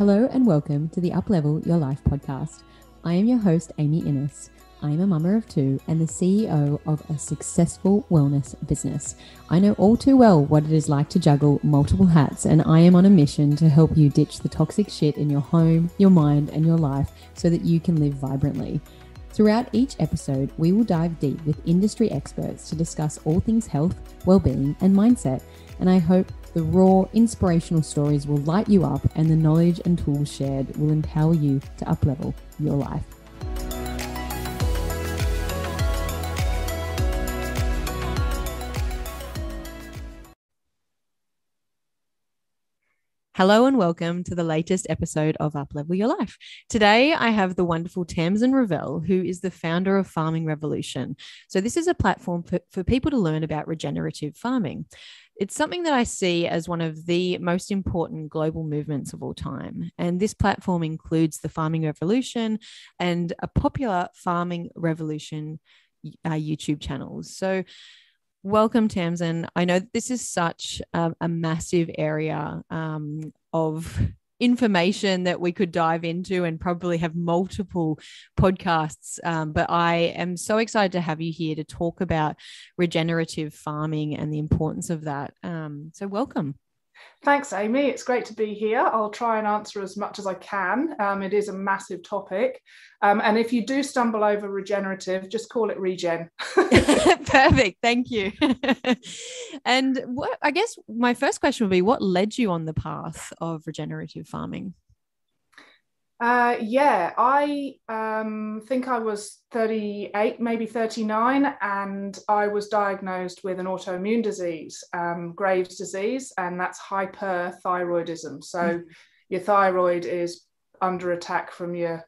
Hello and welcome to the Uplevel Your Life podcast. I am your host, Amy Innes. I am a mama of two and the CEO of a successful wellness business. I know all too well what it is like to juggle multiple hats, and I am on a mission to help you ditch the toxic shit in your home, your mind, and your life so that you can live vibrantly. Throughout each episode, we will dive deep with industry experts to discuss all things health, well-being, and mindset. And I hope the raw, inspirational stories will light you up, and the knowledge and tools shared will empower you to uplevel your life. Hello and welcome to the latest episode of Uplevel Your Life. Today, I have the wonderful Tamsin Revell, who is the founder of Farming Revolution. So, this is a platform for, for people to learn about regenerative farming. It's something that I see as one of the most important global movements of all time. And this platform includes the Farming Revolution and a popular Farming Revolution uh, YouTube channels. So, welcome, Tamsin. I know this is such a, a massive area um, of information that we could dive into and probably have multiple podcasts. Um, but I am so excited to have you here to talk about regenerative farming and the importance of that. Um, so, welcome. Thanks, Amy. It's great to be here. I'll try and answer as much as I can. Um, it is a massive topic. Um, and if you do stumble over regenerative, just call it regen. Perfect. Thank you. and what I guess my first question would be what led you on the path of regenerative farming? Uh, yeah, I um, think I was 38, maybe 39, and I was diagnosed with an autoimmune disease, um, Graves' disease, and that's hyperthyroidism. So mm. your thyroid is under attack from your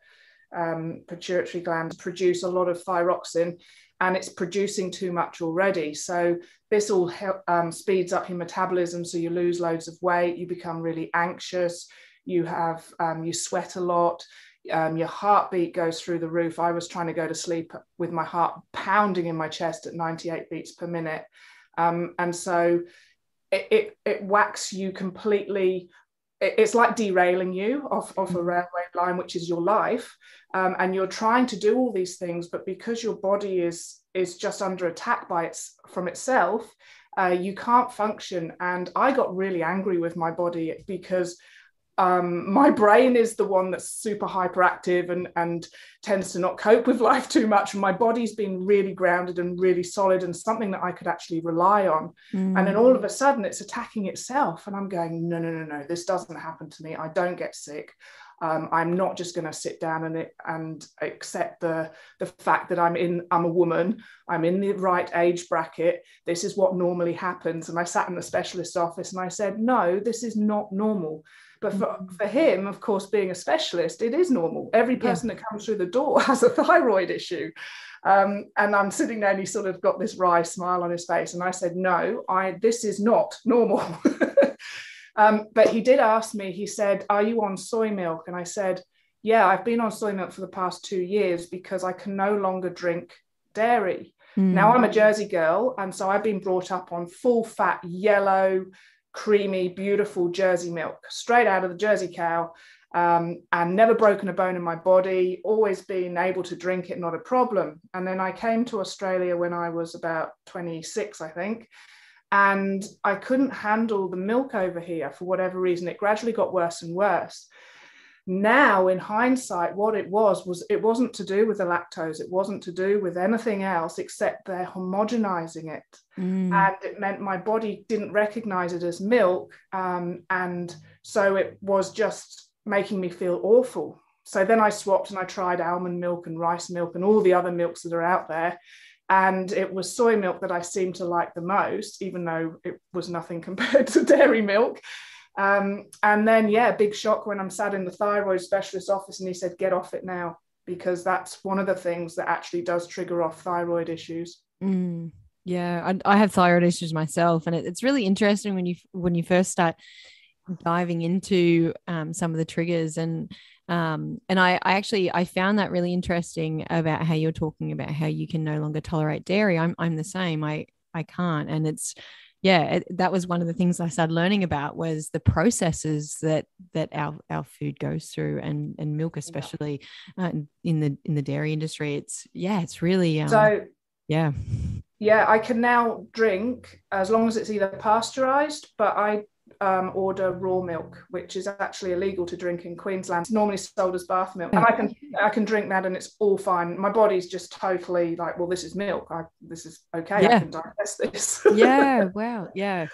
um, pituitary gland to produce a lot of thyroxin and it's producing too much already. So this all help, um, speeds up your metabolism, so you lose loads of weight, you become really anxious you have um, you sweat a lot um, your heartbeat goes through the roof. I was trying to go to sleep with my heart pounding in my chest at 98 beats per minute. Um, and so it, it, it whacks you completely. It's like derailing you off, off a mm. railway line which is your life. Um, and you're trying to do all these things but because your body is is just under attack by its from itself uh, you can't function. And i got really angry with my body because um, my brain is the one that's super hyperactive and, and tends to not cope with life too much. And my body's been really grounded and really solid and something that I could actually rely on. Mm. And then all of a sudden it's attacking itself. And I'm going, no, no, no, no, this doesn't happen to me. I don't get sick. Um, I'm not just going to sit down and and accept the the fact that I'm in I'm a woman I'm in the right age bracket this is what normally happens and I sat in the specialist office and I said no this is not normal but for, mm-hmm. for him, of course, being a specialist, it is normal. Every person yeah. that comes through the door has a thyroid issue. Um, and I'm sitting there and he sort of got this wry smile on his face. And I said, no, I this is not normal. um, but he did ask me, he said, are you on soy milk? And I said, yeah, I've been on soy milk for the past two years because I can no longer drink dairy. Mm. Now I'm a Jersey girl, and so I've been brought up on full fat, yellow, creamy, beautiful Jersey milk, straight out of the Jersey cow, um, and never broken a bone in my body, always been able to drink it, not a problem. And then I came to Australia when I was about 26, I think. And I couldn't handle the milk over here for whatever reason. It gradually got worse and worse now in hindsight what it was was it wasn't to do with the lactose it wasn't to do with anything else except they're homogenizing it. Mm. and it meant my body didn't recognize it as milk um, and so it was just making me feel awful. So then i swapped and i tried almond milk and rice milk and all the other milks that are out there and it was soy milk that i seemed to like the most even though it was nothing compared to dairy milk um, and then, yeah, big shock when I'm sat in the thyroid specialist office and he said, get off it now, because that's one of the things that actually does trigger off thyroid issues. Mm, yeah, I, I, have thyroid issues myself. And it, it's really interesting when you when you first start diving into um, some of the triggers and um, and I, I actually I found that really interesting about how you're talking about how you can no longer tolerate dairy. I'm I'm the same. I I can't, and it's yeah, it, that was one of the things I started learning about was the processes that that our our food goes through, and and milk especially yeah. uh, in the in the dairy industry. It's yeah, it's really um, so yeah. Yeah, I can now drink as long as it's either pasteurized, but I um, order raw milk, which is actually illegal to drink in Queensland. It's normally sold as bath milk, and I can I can drink that, and it's all fine. My body's just totally like, well, this is milk. I this is okay. Yeah. I can digest this. yeah. Wow. Yeah.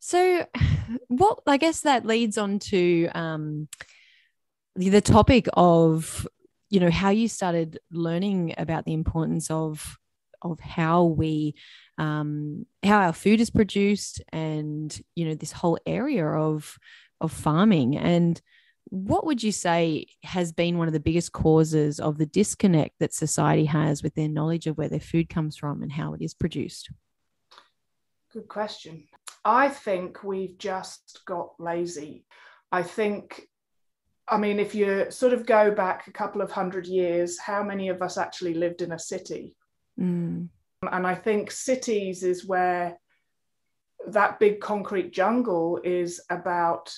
So, what I guess that leads on to um, the, the topic of you know how you started learning about the importance of of how we um, how our food is produced and you know this whole area of of farming. And what would you say has been one of the biggest causes of the disconnect that society has with their knowledge of where their food comes from and how it is produced? Good question. I think we've just got lazy. I think I mean, if you sort of go back a couple of hundred years, how many of us actually lived in a city? Mm. And I think cities is where that big concrete jungle is about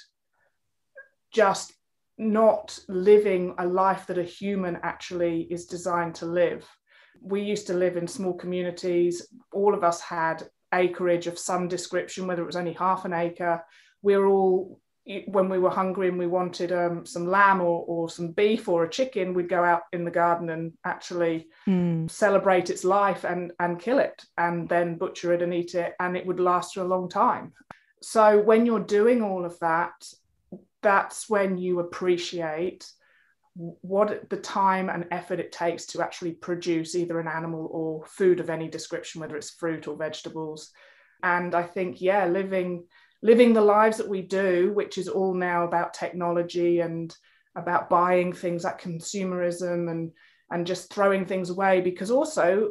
just not living a life that a human actually is designed to live. We used to live in small communities. All of us had acreage of some description, whether it was only half an acre. We we're all when we were hungry and we wanted um, some lamb or, or some beef or a chicken, we'd go out in the garden and actually mm. celebrate its life and, and kill it and then butcher it and eat it. And it would last for a long time. So when you're doing all of that, that's when you appreciate what the time and effort it takes to actually produce either an animal or food of any description, whether it's fruit or vegetables. And I think, yeah, living living the lives that we do, which is all now about technology and about buying things like consumerism and and just throwing things away because also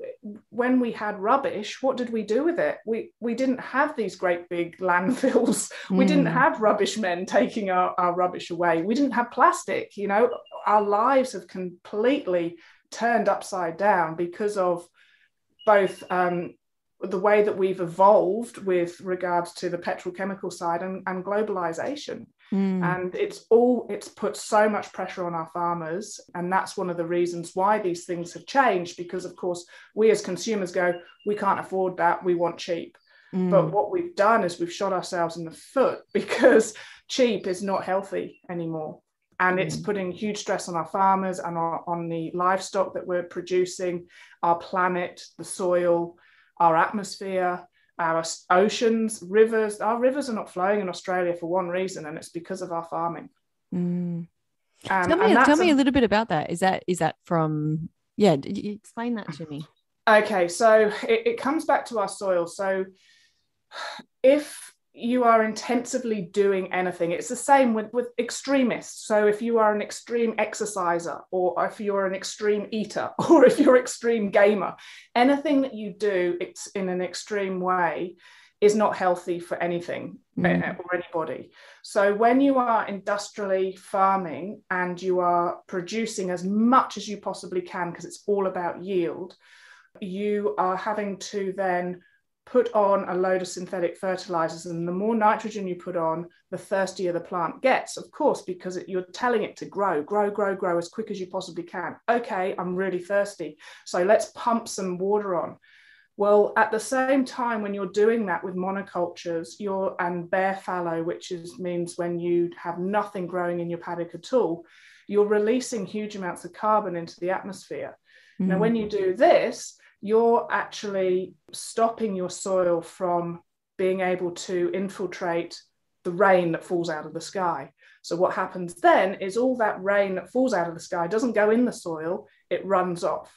when we had rubbish what did we do with it we we didn't have these great big landfills mm. we didn't hmm. have rubbish men taking our, our rubbish away we didn't have plastic you know our lives have completely turned upside down because of both um, the way that we've evolved with regards to the petrochemical side and, and globalization mm. and it's all it's put so much pressure on our farmers and that's one of the reasons why these things have changed because of course we as consumers go we can't afford that we want cheap mm. but what we've done is we've shot ourselves in the foot because cheap is not healthy anymore and it's mm. putting huge stress on our farmers and our, on the livestock that we're producing our planet the soil our atmosphere, our oceans, rivers. Our rivers are not flowing in Australia for one reason, and it's because of our farming. Mm. Um, tell me, tell me a, little bit about that. Is that is that from? Yeah, explain that to me. Okay, so it, it comes back to our soil. So if you are intensively doing anything. It's the same with, with extremists. So if you are an extreme exerciser, or if you're an extreme eater, or if you're extreme gamer, anything that you do it's in an extreme way is not healthy for anything mm. or anybody. So when you are industrially farming and you are producing as much as you possibly can, because it's all about yield, you are having to then put on a load of synthetic fertilizers and the more nitrogen you put on the thirstier the plant gets of course because it, you're telling it to grow grow grow grow as quick as you possibly can. Okay i'm really thirsty so let's pump some water on. Well at the same time when you're doing that with monocultures you're and bare fallow which is means when you have nothing growing in your paddock at all you're releasing huge amounts of carbon into the atmosphere. Mm. now when you do this you're actually stopping your soil from being able to infiltrate the rain that falls out of the sky. So, what happens then is all that rain that falls out of the sky doesn't go in the soil, it runs off.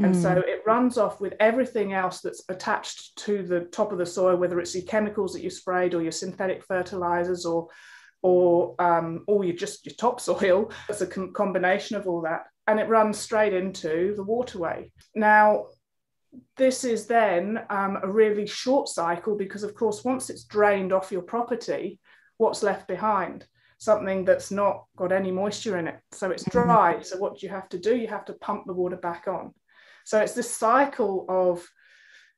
Mm. And so hmm. it runs off with everything else that's attached to the top of the soil, whether it's your chemicals that you sprayed or your synthetic fertilizers or or um, or your just your topsoil. It's a com- combination of all that, and it runs straight into the waterway. Now, this is then um, a really short cycle because, of course, once it's drained off your property, what's left behind? Something that's not got any moisture in it. So it's mm-hmm. dry. So, what you have to do, you have to pump the water back on. So, it's this cycle of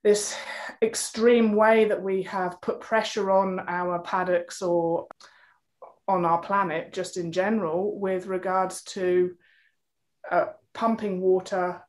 this extreme way that we have put pressure on our paddocks or on our planet just in general with regards to uh, pumping water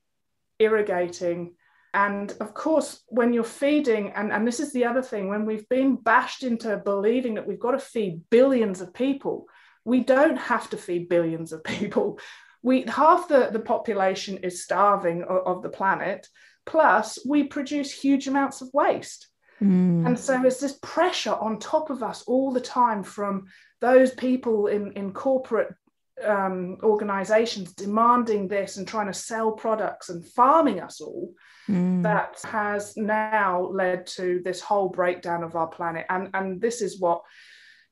irrigating and of course when you're feeding and, and this is the other thing when we've been bashed into believing that we've got to feed billions of people we don't have to feed billions of people we half the, the population is starving of, of the planet plus we produce huge amounts of waste mm. and so there's this pressure on top of us all the time from those people in, in corporate um, organizations demanding this and trying to sell products and farming us all mm. that has now led to this whole breakdown of our planet and and this is what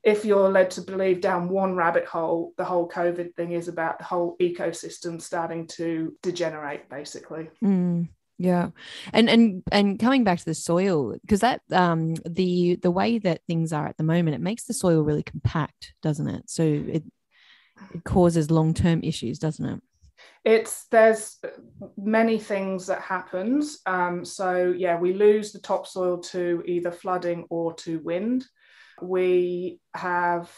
if you're led to believe down one rabbit hole, the whole COVID thing is about the whole ecosystem starting to degenerate, basically. Mm, yeah, and and and coming back to the soil, because that um the the way that things are at the moment, it makes the soil really compact, doesn't it? So it it causes long term issues, doesn't it? It's there's many things that happens. Um, so yeah, we lose the topsoil to either flooding or to wind we have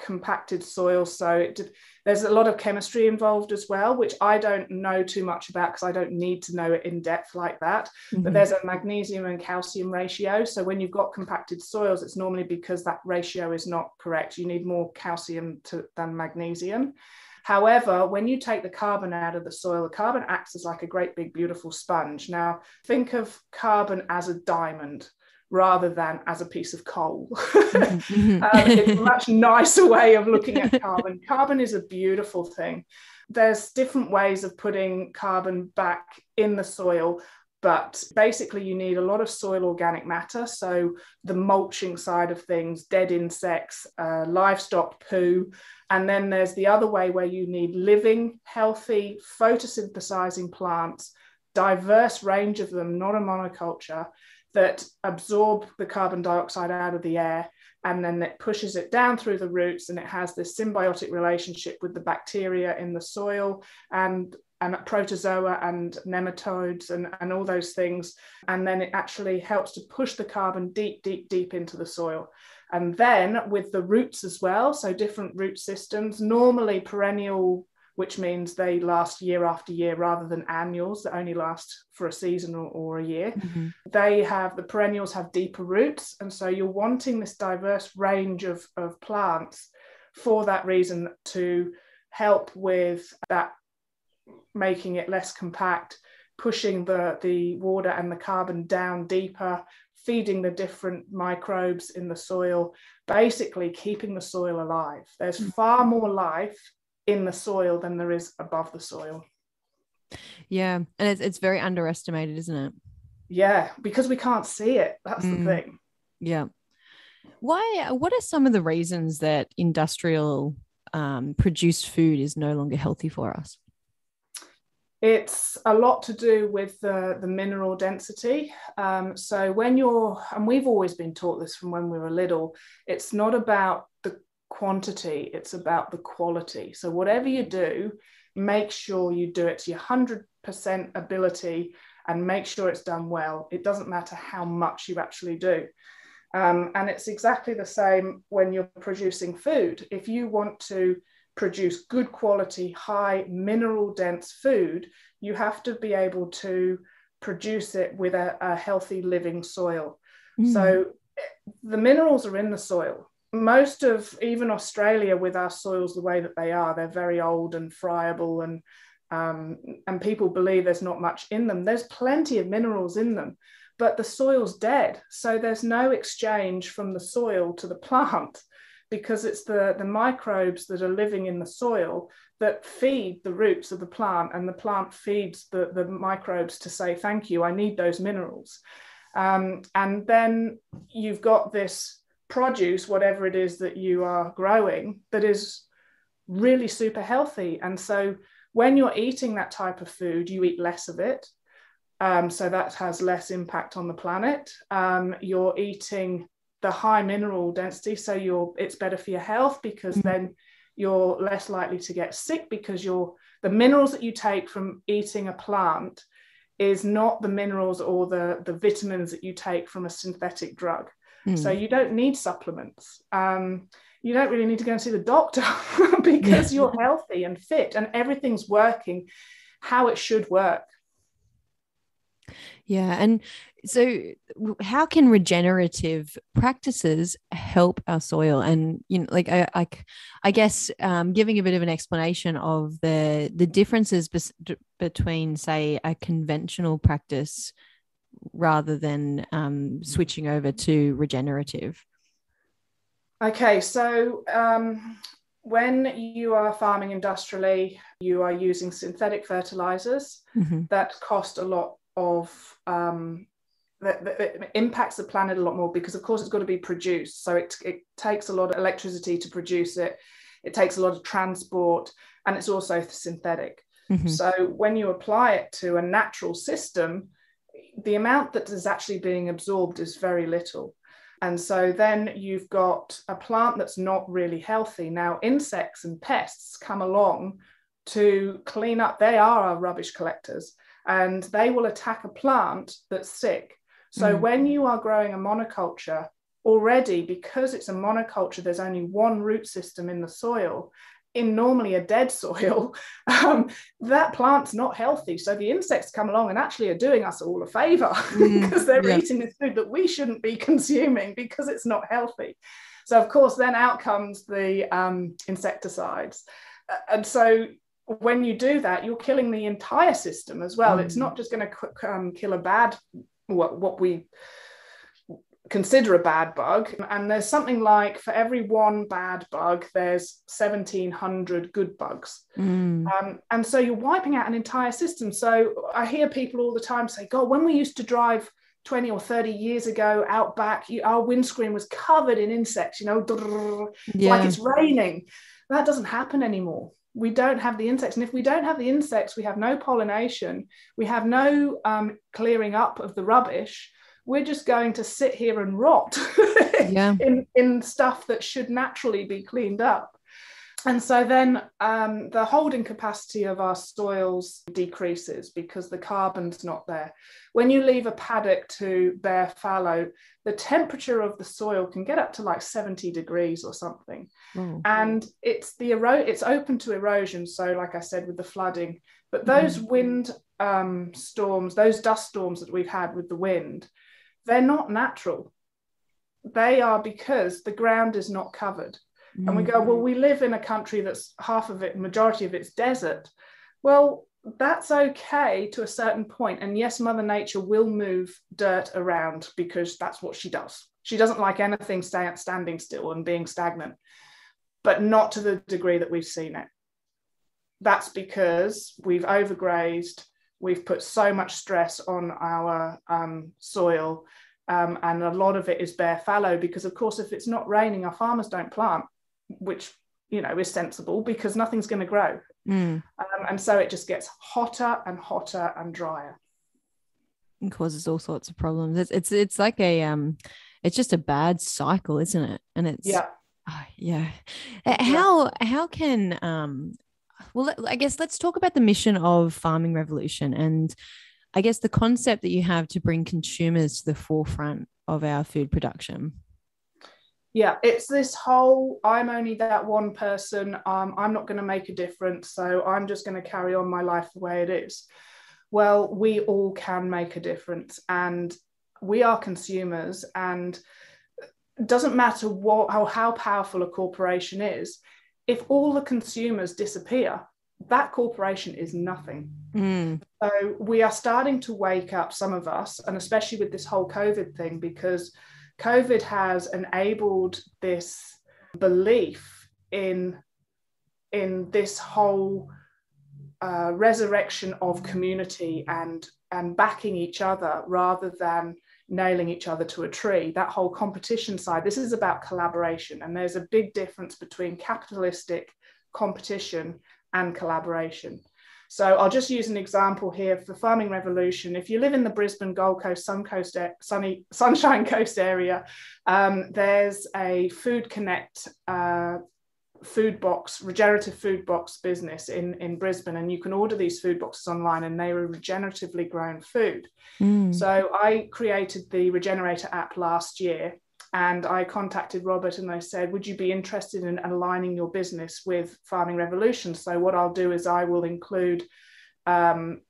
compacted soil. So it, there's a lot of chemistry involved as well, which I don't know too much about because I don't need to know it in depth like that. Mm-hmm. But there's a magnesium and calcium ratio. So when you've got compacted soils, it's normally because that ratio is not correct. You need more calcium to, than magnesium. However, when you take the carbon out of the soil, the carbon acts as like a great big beautiful sponge. Now, think of carbon as a diamond rather than as a piece of coal. Mm-hmm. um, it's a much nicer way of looking at carbon. Carbon is a beautiful thing. There's different ways of putting carbon back in the soil, but basically you need a lot of soil organic matter. So the mulching side of things, dead insects, uh, livestock poo. And then there's the other way where you need living, healthy, photosynthesizing plants, diverse range of them, not a monoculture that absorb the carbon dioxide out of the air and then it pushes it down through the roots and it has this symbiotic relationship with the bacteria in the soil and and protozoa and nematodes and, and all those things. And then it actually helps to push the carbon deep, deep, deep into the soil. And then with the roots as well, so different root systems, normally perennial which means they last year after year rather than annuals that only last for a season or, or a year. Mm-hmm. They have the perennials have deeper roots. And so you're wanting this diverse range of, of plants for that reason to help with that making it less compact, pushing the, the water and the carbon down deeper, feeding the different microbes in the soil, basically keeping the soil alive. There's mm. far more life in the soil than there is above the soil. Yeah, and it's it's very underestimated, isn't it? Yeah, because we can't see it. That's mm. the thing. Yeah. Why? What are some of the reasons that industrial um, produced food is no longer healthy for us? It's a lot to do with the, the mineral density. Um, so when you're, and we've always been taught this from when we were little, it's not about the quantity, it's about the quality. So, whatever you do, make sure you do it to your 100% ability and make sure it's done well. It doesn't matter how much you actually do. Um, and it's exactly the same when you're producing food. If you want to produce good quality, high mineral dense food, you have to be able to produce it with a, a healthy living soil. Mm. So the minerals are in the soil most of even Australia with our soils the way that they are, they're very old and friable and um, and people believe there's not much in them. There's plenty of minerals in them, but the soil's dead. So there's no exchange from the soil to the plant because it's the, the microbes that are living in the soil that feed the roots of the plant and the plant feeds the, the microbes to say, thank you, I need those minerals. Um, and then you've got this produce, whatever it is that you are growing, that is really super healthy. And so when you're eating that type of food, you eat less of it. Um, so that has less impact on the planet. Um, you're eating the high mineral density, so you're it's better for your health because mm-hmm. then you're less likely to get sick because you're the minerals that you take from eating a plant is not the minerals or the, the vitamins that you take from a synthetic drug. Mm. So you don't need supplements. Um, you don't really need to go and see the doctor because you're healthy and fit and everything's working how it should work. Yeah. And so how can regenerative practices help our soil and you know like i i, I guess um, giving a bit of an explanation of the the differences between say a conventional practice rather than um, switching over to regenerative okay so um, when you are farming industrially you are using synthetic fertilizers mm-hmm. that cost a lot of um, that, that, impacts the planet a lot more because of course it's got to be produced so it, it takes a lot of electricity to produce it it takes a lot of transport and it's also synthetic mm-hmm. so when you apply it to a natural system the amount that is actually being absorbed is very little and so then you've got a plant that's not really healthy now insects and pests come along to clean up they are our rubbish collectors and they will attack a plant that's sick so mm. when you are growing a monoculture, already because it's a monoculture, there's only one root system in the soil. In normally a dead soil, um, that plant's not healthy. So the insects come along and actually are doing us all a favor mm. because they're yeah. eating this food that we shouldn't be consuming because it's not healthy. So of course, then out comes the um, insecticides, and so when you do that, you're killing the entire system as well. Mm. It's not just going to um, kill a bad what, what we consider a bad bug. And there's something like for every one bad bug, there's 1700 good bugs. Mm. Um, and so you're wiping out an entire system. So I hear people all the time say, God, when we used to drive 20 or 30 years ago out back, you, our windscreen was covered in insects, you know, yeah. like it's raining. That doesn't happen anymore we don't have the insects. And if we don't have the insects, we have no pollination, we have no um, clearing up of the rubbish. We're just going to sit here and rot yeah. in, in stuff that should naturally be cleaned up. And so then um, the holding capacity of our soils decreases because the carbon's not there. When you leave a paddock to bare fallow, the temperature of the soil can get up to like 70 degrees or something. Mm. And it's the ero- it's open to erosion. So, like I said, with the flooding, but those mm. wind um, storms, those dust storms that we've had with the wind, they're not natural. They are because the ground is not covered. Mm. And we go, well, mm. we live in a country that's half of it, majority of it's desert. Well, that's okay to a certain point. And yes, Mother Nature will move dirt around because that's what she does. She doesn't like anything stay, standing still and being stagnant, but not to the degree that we've seen it. That's because we've overgrazed, we've put so much stress on our um, soil, um, and a lot of it is bare fallow because, of course, if it's not raining, our farmers don't plant, which you know is sensible because nothing's going to grow. Mm. um, and so it just gets hotter and hotter and drier. And causes all sorts of problems. It's it's, it's like a um it's just a bad cycle isn't it? And it's yeah. oh, yeah. How yeah. how can um well i guess let's talk about the mission of farming revolution and i guess the concept that you have to bring consumers to the forefront of our food production. Yeah it's this whole i'm only that one person um, i'm not going to make a difference so i'm just going to carry on my life the way it is. Well we all can make a difference and we are consumers and it doesn't matter what how, how powerful a corporation is if all the consumers disappear that corporation is nothing mm. so we are starting to wake up some of us and especially with this whole covid thing because COVID has enabled this belief in, in this whole uh, resurrection of community and, and backing each other rather than nailing each other to a tree. That whole competition side, this is about collaboration. And there's a big difference between capitalistic competition and collaboration. So I'll just use an example here for Farming Revolution. If you live in the Brisbane Gold Coast, Sun Coast, sunny Sunshine Coast area, um, there's a Food Connect uh, food box regenerative food box business in in brisbane and you can order these food boxes online and they were regeneratively grown food mm. so i created the regenerator app last year and i contacted robert and i said would you be interested in aligning your business with farming revolution so what i'll do is i will include um,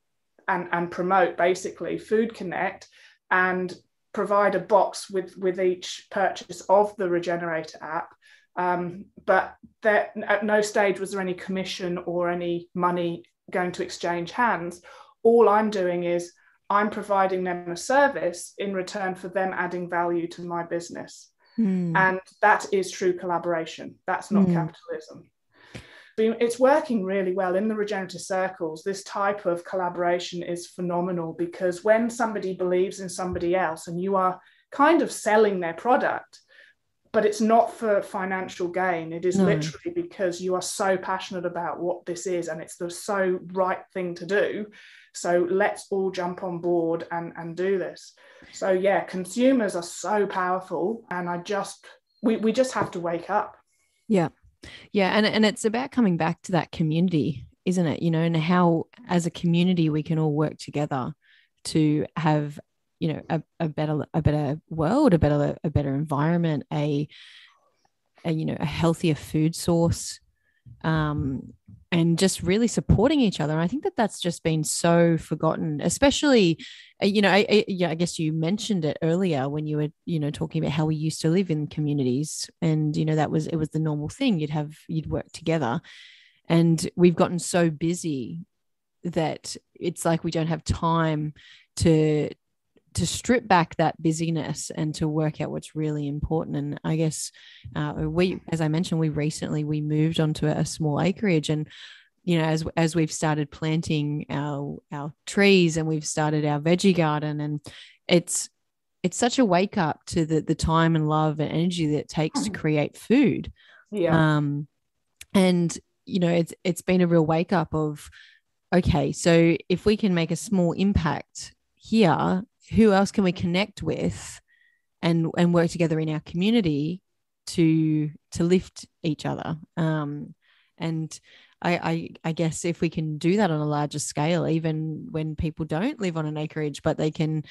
and, and promote basically food connect and provide a box with with each purchase of the regenerator app um, but there, at no stage was there any commission or any money going to exchange hands all i'm doing is i'm providing them a service in return for them adding value to my business mm. and that is true collaboration that's not mm. capitalism it's working really well in the regenerative circles. This type of collaboration is phenomenal because when somebody believes in somebody else and you are kind of selling their product, but it's not for financial gain. It is no. literally because you are so passionate about what this is and it's the so right thing to do. So let's all jump on board and, and do this. So yeah, consumers are so powerful and I just we, we just have to wake up. Yeah. Yeah, and and it's about coming back to that community, isn't it? You know, and how as a community we can all work together to have you know a, a better a better world, a better a better environment, a, a you know a healthier food source, um, and just really supporting each other. And I think that that's just been so forgotten, especially, uh, you know, I, I, yeah, I guess you mentioned it earlier when you were, you know, talking about how we used to live in communities, and you know that was it was the normal thing. You'd have you'd work together, and we've gotten so busy that it's like we don't have time to to strip back that busyness and to work out what's really important. And i guess uh, we as i mentioned we recently we moved onto a small acreage and you know as as we've started planting our our trees and we've started our veggie garden and it's it's such a wake up to the the time and love and energy that it takes to create food. Yeah. Um and you know it's it's been a real wake up of okay so if we can make a small impact here who else can we connect with and and work together in our community to to lift each other um, and I, I, I guess if we can do that on a larger scale, even when people don't live on an acreage, but they can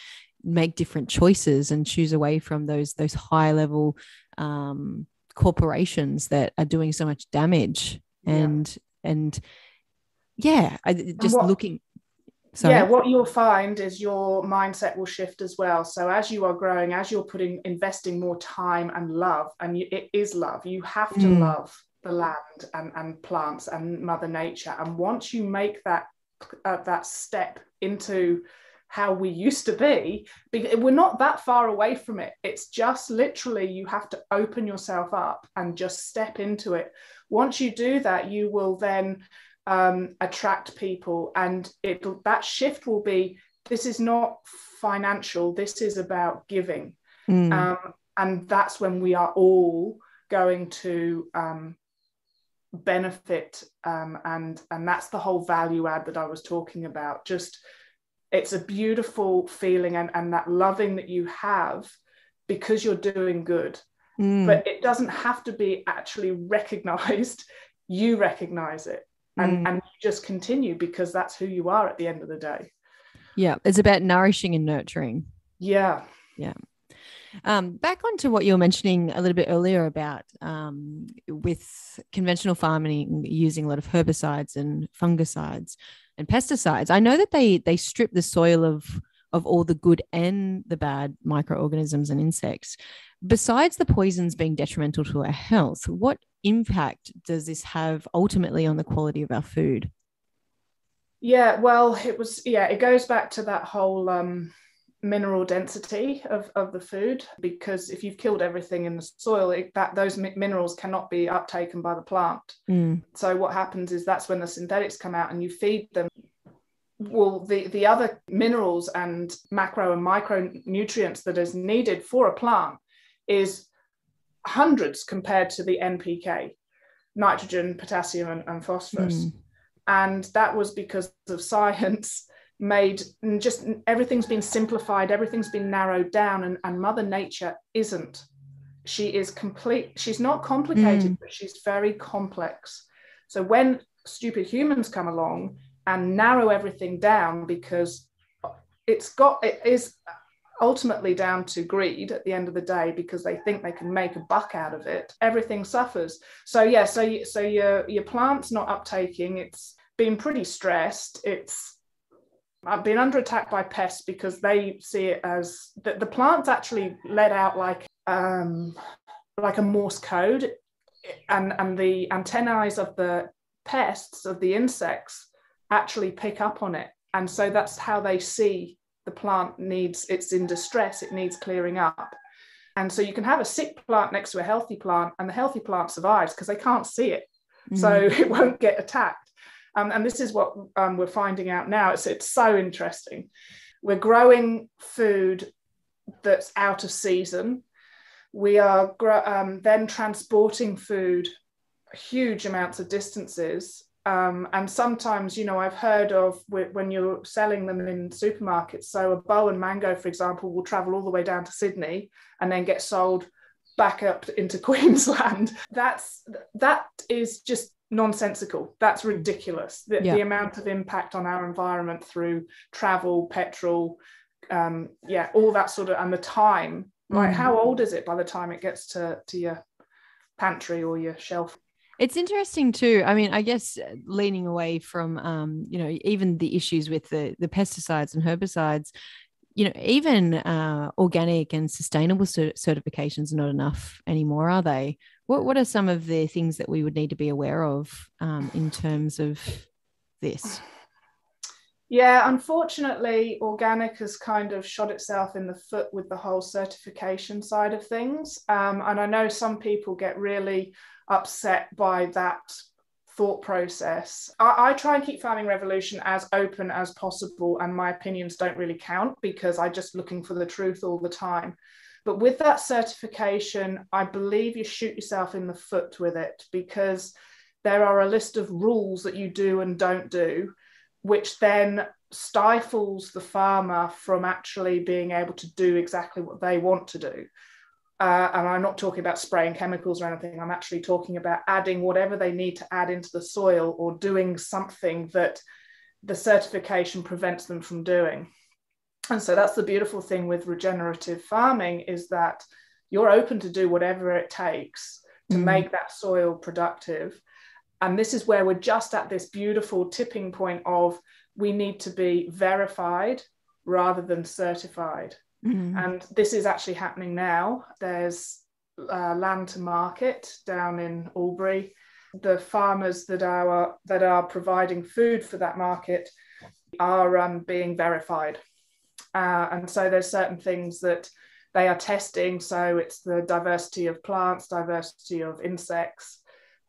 make different choices and choose away from those those high level um, corporations that are doing so much damage and yeah. and yeah, I, just what, looking Sorry. Yeah, what you'll find is your mindset will shift as well. So as you are growing, as you're putting investing more time and love, and you, it is love, you have to mm. love the land and, and plants and Mother Nature. And once you make that uh, that step into how we used to be, we're not that far away from it. It's just literally you have to open yourself up and just step into it. Once you do that, you will then um, attract people. And it that shift will be this is not financial this is about giving. Mm. um, and that's when we are all going to um, benefit um, and and that's the whole value add that i was talking about. Just it's a beautiful feeling and, and that loving that you have because you're doing good. Mm. but it doesn't have to be actually recognized. You recognize it and mm. and you just continue because that's who you are at the end of the day yeah it's about nourishing and nurturing yeah yeah um, back onto what you were mentioning a little bit earlier about um, with conventional farming using a lot of herbicides and fungicides and pesticides. I know that they they strip the soil of of all the good and the bad microorganisms and insects. Besides the poisons being detrimental to our health, what impact does this have ultimately on the quality of our food? Yeah, well, it was, yeah, it goes back to that whole um, mineral density of, of the food because if you've killed everything in the soil, it, that those mi- minerals cannot be uptaken by the plant. Mm. So what happens is that's when the synthetics come out and you feed them. Well, the, the other minerals and macro and micronutrients that is needed for a plant is hundreds compared to the NPK, nitrogen, potassium, and, and phosphorus. Mm. And that was because of science made just everything's been simplified, everything's been narrowed down, and, and Mother Nature isn't. she is complete she's not complicated mm. but she's very complex so when stupid humans come along and narrow everything down because it's got it is ultimately down to greed at the end of the day because they think they can make a buck out of it everything suffers. So yeah so so your your plant's not uptaking. It's been pretty stressed. It's I've been under attack by pests because they see it as the, the plant's actually let out like um, like a Morse code, and and the antennae of the pests of the insects actually pick up on it, and so that's how they see the plant needs it's in distress, it needs clearing up. And so you can have a sick plant next to a healthy plant, and the healthy plant survives because they can't see it. Mm. So it won't get attacked. Um, and this is what um, we're finding out now. It's, it's so interesting. We're growing food that's out of season. We are um, then transporting food huge amounts of distances. Um, and sometimes, you know, I've heard of when you're selling them in supermarkets. So a Bowen mango, for example, will travel all the way down to Sydney and then get sold back up into Queensland. That's that is just nonsensical. That's ridiculous. The, yeah. the, amount of impact on our environment through travel, petrol, um, yeah, all that sort of, and the time. Like, Mm. How old is it by the time it gets to to your pantry or your shelf? It's interesting too. I mean, I guess uh, leaning away from, um, you know, even the issues with the the pesticides and herbicides, you know, even uh, organic and sustainable certifications are not enough anymore, are they? What What are some of the things that we would need to be aware of um, in terms of this? Yeah, unfortunately, organic has kind of shot itself in the foot with the whole certification side of things. Um, and I know some people get really upset by that thought process. I, I, try and keep Farming Revolution as open as possible, and my opinions don't really count because I'm just looking for the truth all the time. But with that certification, I believe you shoot yourself in the foot with it because there are a list of rules that you do and don't do, which then stifles the farmer from actually being able to do exactly what they want to do. Uh, and I'm not talking about spraying chemicals or anything. I'm actually talking about adding whatever they need to add into the soil or doing something that the certification prevents them from doing and so that's the beautiful thing with regenerative farming is that you're open to do whatever it takes to mm. make that soil productive and this is where we're just at this beautiful tipping point of we need to be verified rather than certified mm. and this is actually happening now there's uh, land to market down in albury the farmers that are that are providing food for that market are um, being verified uh, and so there's certain things that they are testing. So it's the diversity of plants, diversity of insects.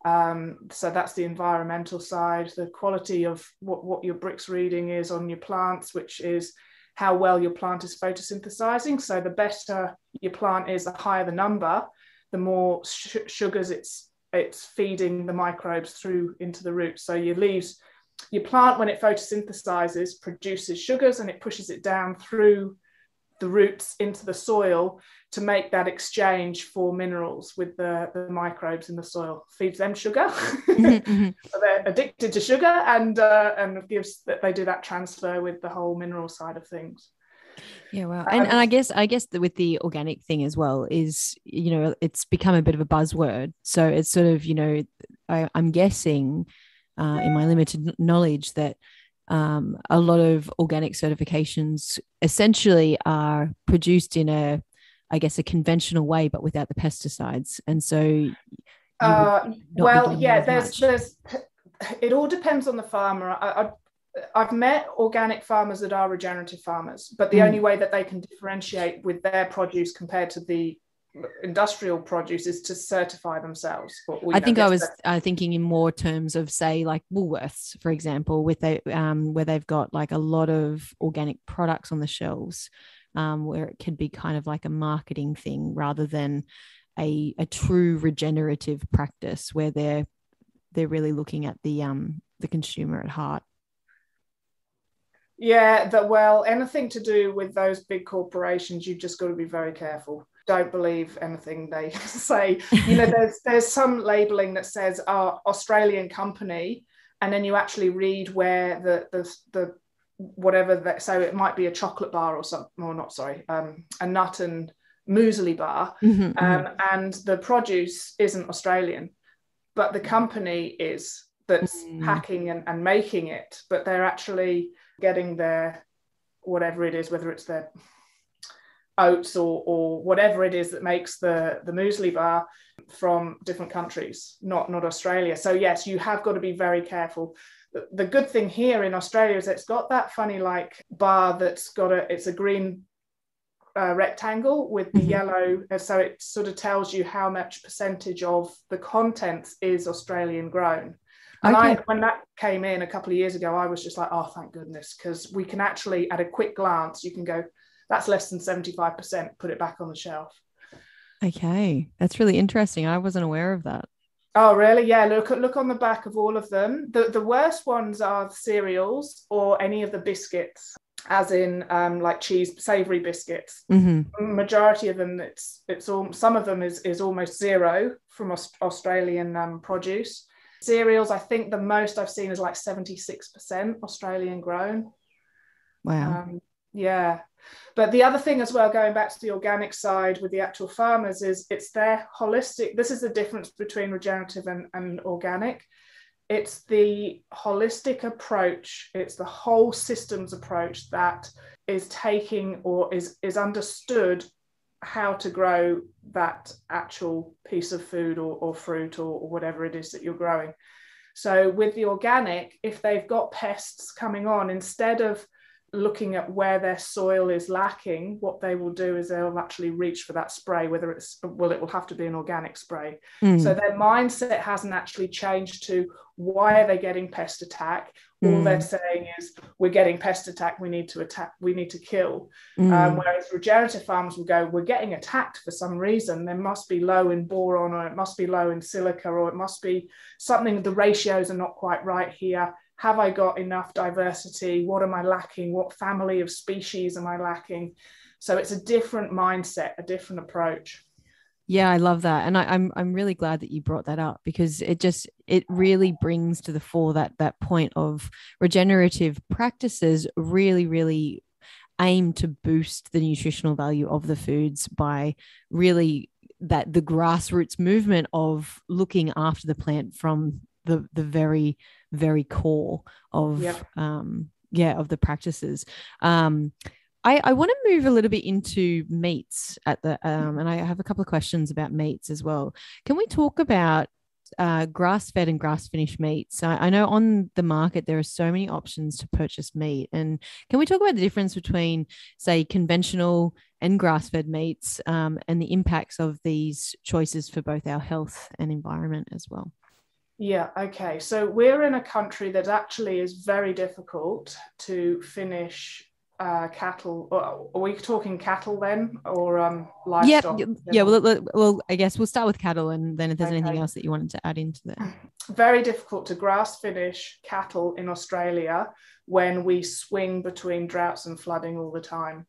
Um, so that's the environmental side, the quality of what, what your Brix reading is on your plants, which is how well your plant is photosynthesizing. So the better your plant is, the higher the number, the more sh- sugars it's it's feeding the microbes through into the roots. So your leaves your plant, when it photosynthesizes, produces sugars and it pushes it down through the roots into the soil to make that exchange for minerals with the, the microbes in the soil. Feeds them sugar. Mm-hmm, mm-hmm. so they're addicted to sugar and uh, and gives that they do that transfer with the whole mineral side of things. Yeah, well, and, um, and I guess I guess with the organic thing as well is you know it's become a bit of a buzzword. So it's sort of you know I, I'm guessing uh, in my limited knowledge that um, a lot of organic certifications essentially are produced in a, I guess, a conventional way, but without the pesticides. And so, uh, well, yeah, there's, much. there's, it all depends on the farmer. I, I, I've met organic farmers that are regenerative farmers, but the mm. only way that they can differentiate with their produce compared to the industrial produce is to certify themselves. I think I was uh, thinking in more terms of say like Woolworths, for example, with a um, where they've got like a lot of organic products on the shelves, um, where it could be kind of like a marketing thing rather than a, a true regenerative practice where they're they're really looking at the um the consumer at heart. Yeah, that well, anything to do with those big corporations, you've just got to be very careful don't believe anything they say. You know, there's there's some labeling that says uh, Australian company, and then you actually read where the the the whatever that so it might be a chocolate bar or something or not sorry um, a nut and muesli bar mm-hmm, um, mm-hmm. and the produce isn't australian but the company is that's mm. packing and, and making it but they're actually getting their whatever it is whether it's their oats or, or whatever it is that makes the, the muesli bar from different countries, not, not Australia. So, yes, you have got to be very careful. The, good thing here in Australia is it's got that funny like bar that's got a, it's a green uh, rectangle with the mm-hmm. yellow. So it sort of tells you how much percentage of the contents is Australian grown. And okay. I, when that came in a couple of years ago, I was just like, oh, thank goodness, because we can actually, at a quick glance, you can go, that's less than 75%, put it back on the shelf. Okay, that's really interesting. I wasn't aware of that. Oh, really? Yeah. Look look on the back of all of them. The the worst ones are the cereals or any of the biscuits, as in um, like cheese, savoury biscuits. Mm-hmm. Majority of them, it's it's all. Some of them is is almost zero from Australian um, produce. Cereals, I think the most I've seen is like seventy six percent Australian grown. Wow. Um, yeah, but the other thing as well, going back to the organic side with the actual farmers, is it's their holistic. This is the difference between regenerative and, and organic. It's the holistic approach, it's the whole systems approach that is taking or is, is understood how to grow that actual piece of food or, or fruit or, or whatever it is that you're growing. So, with the organic, if they've got pests coming on, instead of looking at where their soil is lacking, what they will do is they'll actually reach for that spray, whether it's, well, it will have to be an organic spray. Mm. So their mindset hasn't actually changed to why are they getting pest attack? Mm. All they're saying is, we're getting pest attack, we need to attack, we need to kill. Mm. Um, whereas regenerative farmers will go, we're getting attacked for some reason. There must be low in boron, or it must be low in silica, or it must be something, the ratios are not quite right here have I got enough diversity? What am I lacking? What family of species am I lacking? So it's a different mindset, a different approach. Yeah, I love that, and I, I'm I'm really glad that you brought that up because it just it really brings to the fore that that point of regenerative practices really really aim to boost the nutritional value of the foods by really that the grassroots movement of looking after the plant from the the very very core of yeah. um yeah of the practices um I, I want to move a little bit into meats at the um, and I have a couple of questions about meats as well. Can we talk about uh, grass fed and grass finished meats? I, I, know on the market there are so many options to purchase meat, and can we talk about the difference between, say, conventional and grass fed meats um, and the impacts of these choices for both our health and environment as well? Yeah, okay. So we're in a country that actually is very difficult to finish uh, cattle. Are we talking cattle then, or um, livestock? Yeah, yeah. Well, well, I guess we'll start with cattle, and then if there's okay. anything else that you wanted to add into there. Very difficult to grass finish cattle in Australia when we swing between droughts and flooding all the time.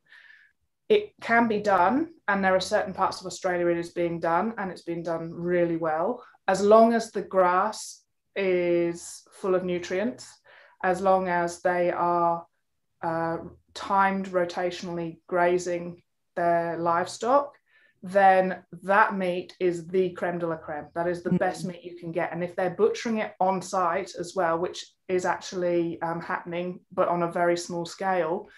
It can be done, and there are certain parts of Australia it is being done, and it's been done really well as long as the grass is full of nutrients, as long as they are uh, timed rotationally grazing their livestock, then that meat is the creme de la creme. That is the mm-hmm. best meat you can get. And if they're butchering it on site as well, which is actually um, happening, but on a very small scale,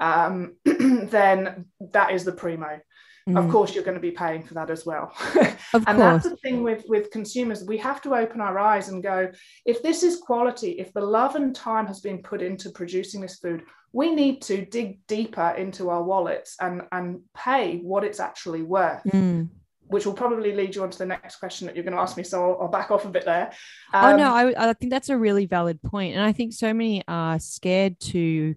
um, then that is the primo mm. of course you're going to be paying for that as well and course. that's the thing with with consumers we have to open our eyes and go if this is quality if the love and time has been put into producing this food we need to dig deeper into our wallets and and pay what it's actually worth mm which will probably lead you on to the next question that you're going to ask me. So I'll, I'll back off a bit there. Um, oh no, um, I, I, think that's a really valid point, and I think so many are scared to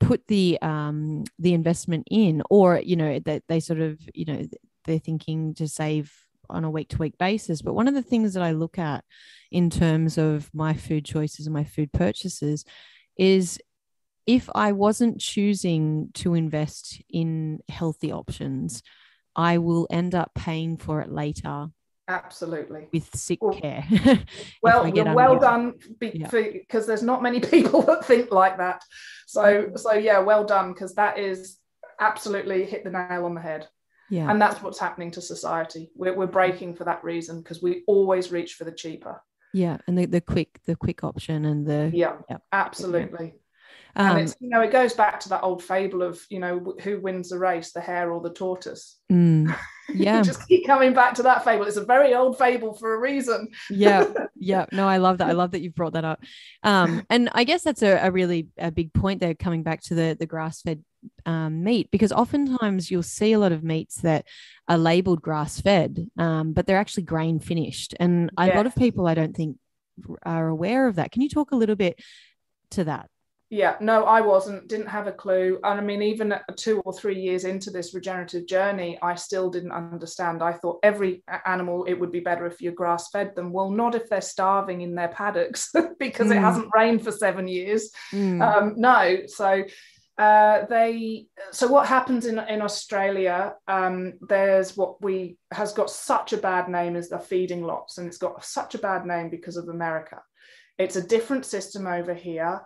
put the um the investment in or you know that they sort of you know they're thinking to save on a week to week basis. But one of the things that i look at in terms of my food choices and my food purchases is if i wasn't choosing to invest in healthy options I will end up paying for it later Absolutely. with sick Well, care. Well, you're well done be- Yeah. because there's not many people that think like that. So, so yeah, well done because that is absolutely hit the nail on the head. yeah. And that's what's happening to society. We're, we're breaking for that reason because we always reach for the cheaper. yeah. And the, the quick, the quick option and the Yeah, Yep. absolutely. Um, and it's you know it goes back to that old fable of you know who wins the race, the hare or the tortoise. mm, yeah. just keep coming back to that fable. It's a very old fable for a reason. yeah yeah no i love that i love that you've brought that up um and i guess that's a, a really a big point there coming back to the the grass-fed um, meat because oftentimes you'll see a lot of meats that are labeled grass-fed um, but they're actually grain finished and a lot of people i don't think are aware of that can you talk a little bit to that Yeah, no, I wasn't, didn't have a clue. And I mean, even two or three years into this regenerative journey, I still didn't understand. I thought every animal, it would be better if you're grass fed them. Well, not if they're starving in their paddocks because it Mm. hasn't rained for seven years. Mm, Um, no, so uh, they. So what happens in in Australia? Um, there's what we has got such a bad name as the feeding lots, and it's got such a bad name because of America. It's a different system over here.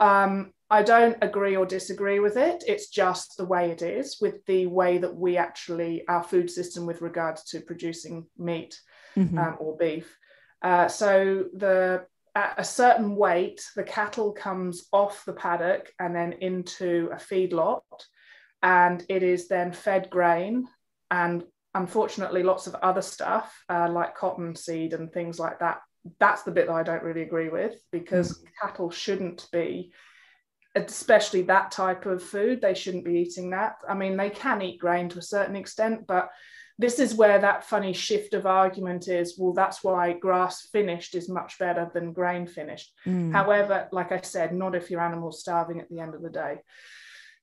Um, I don't agree or disagree with it. It's just the way it is with the way that we actually our food system with regards to producing meat mhm, um, or beef. Uh, so the at a certain weight, the cattle comes off the paddock and then into a feedlot, and it is then fed grain and unfortunately lots of other stuff uh, like cotton seed and things like that. That's the bit that I don't really agree with because cattle shouldn't be. Especially that type of food, they shouldn't be eating that. I mean, they can eat grain to a certain extent, but this is where that funny shift of argument is well that's why grass finished is much better than grain finished mm, however like i said not if your animal's starving at the end of the day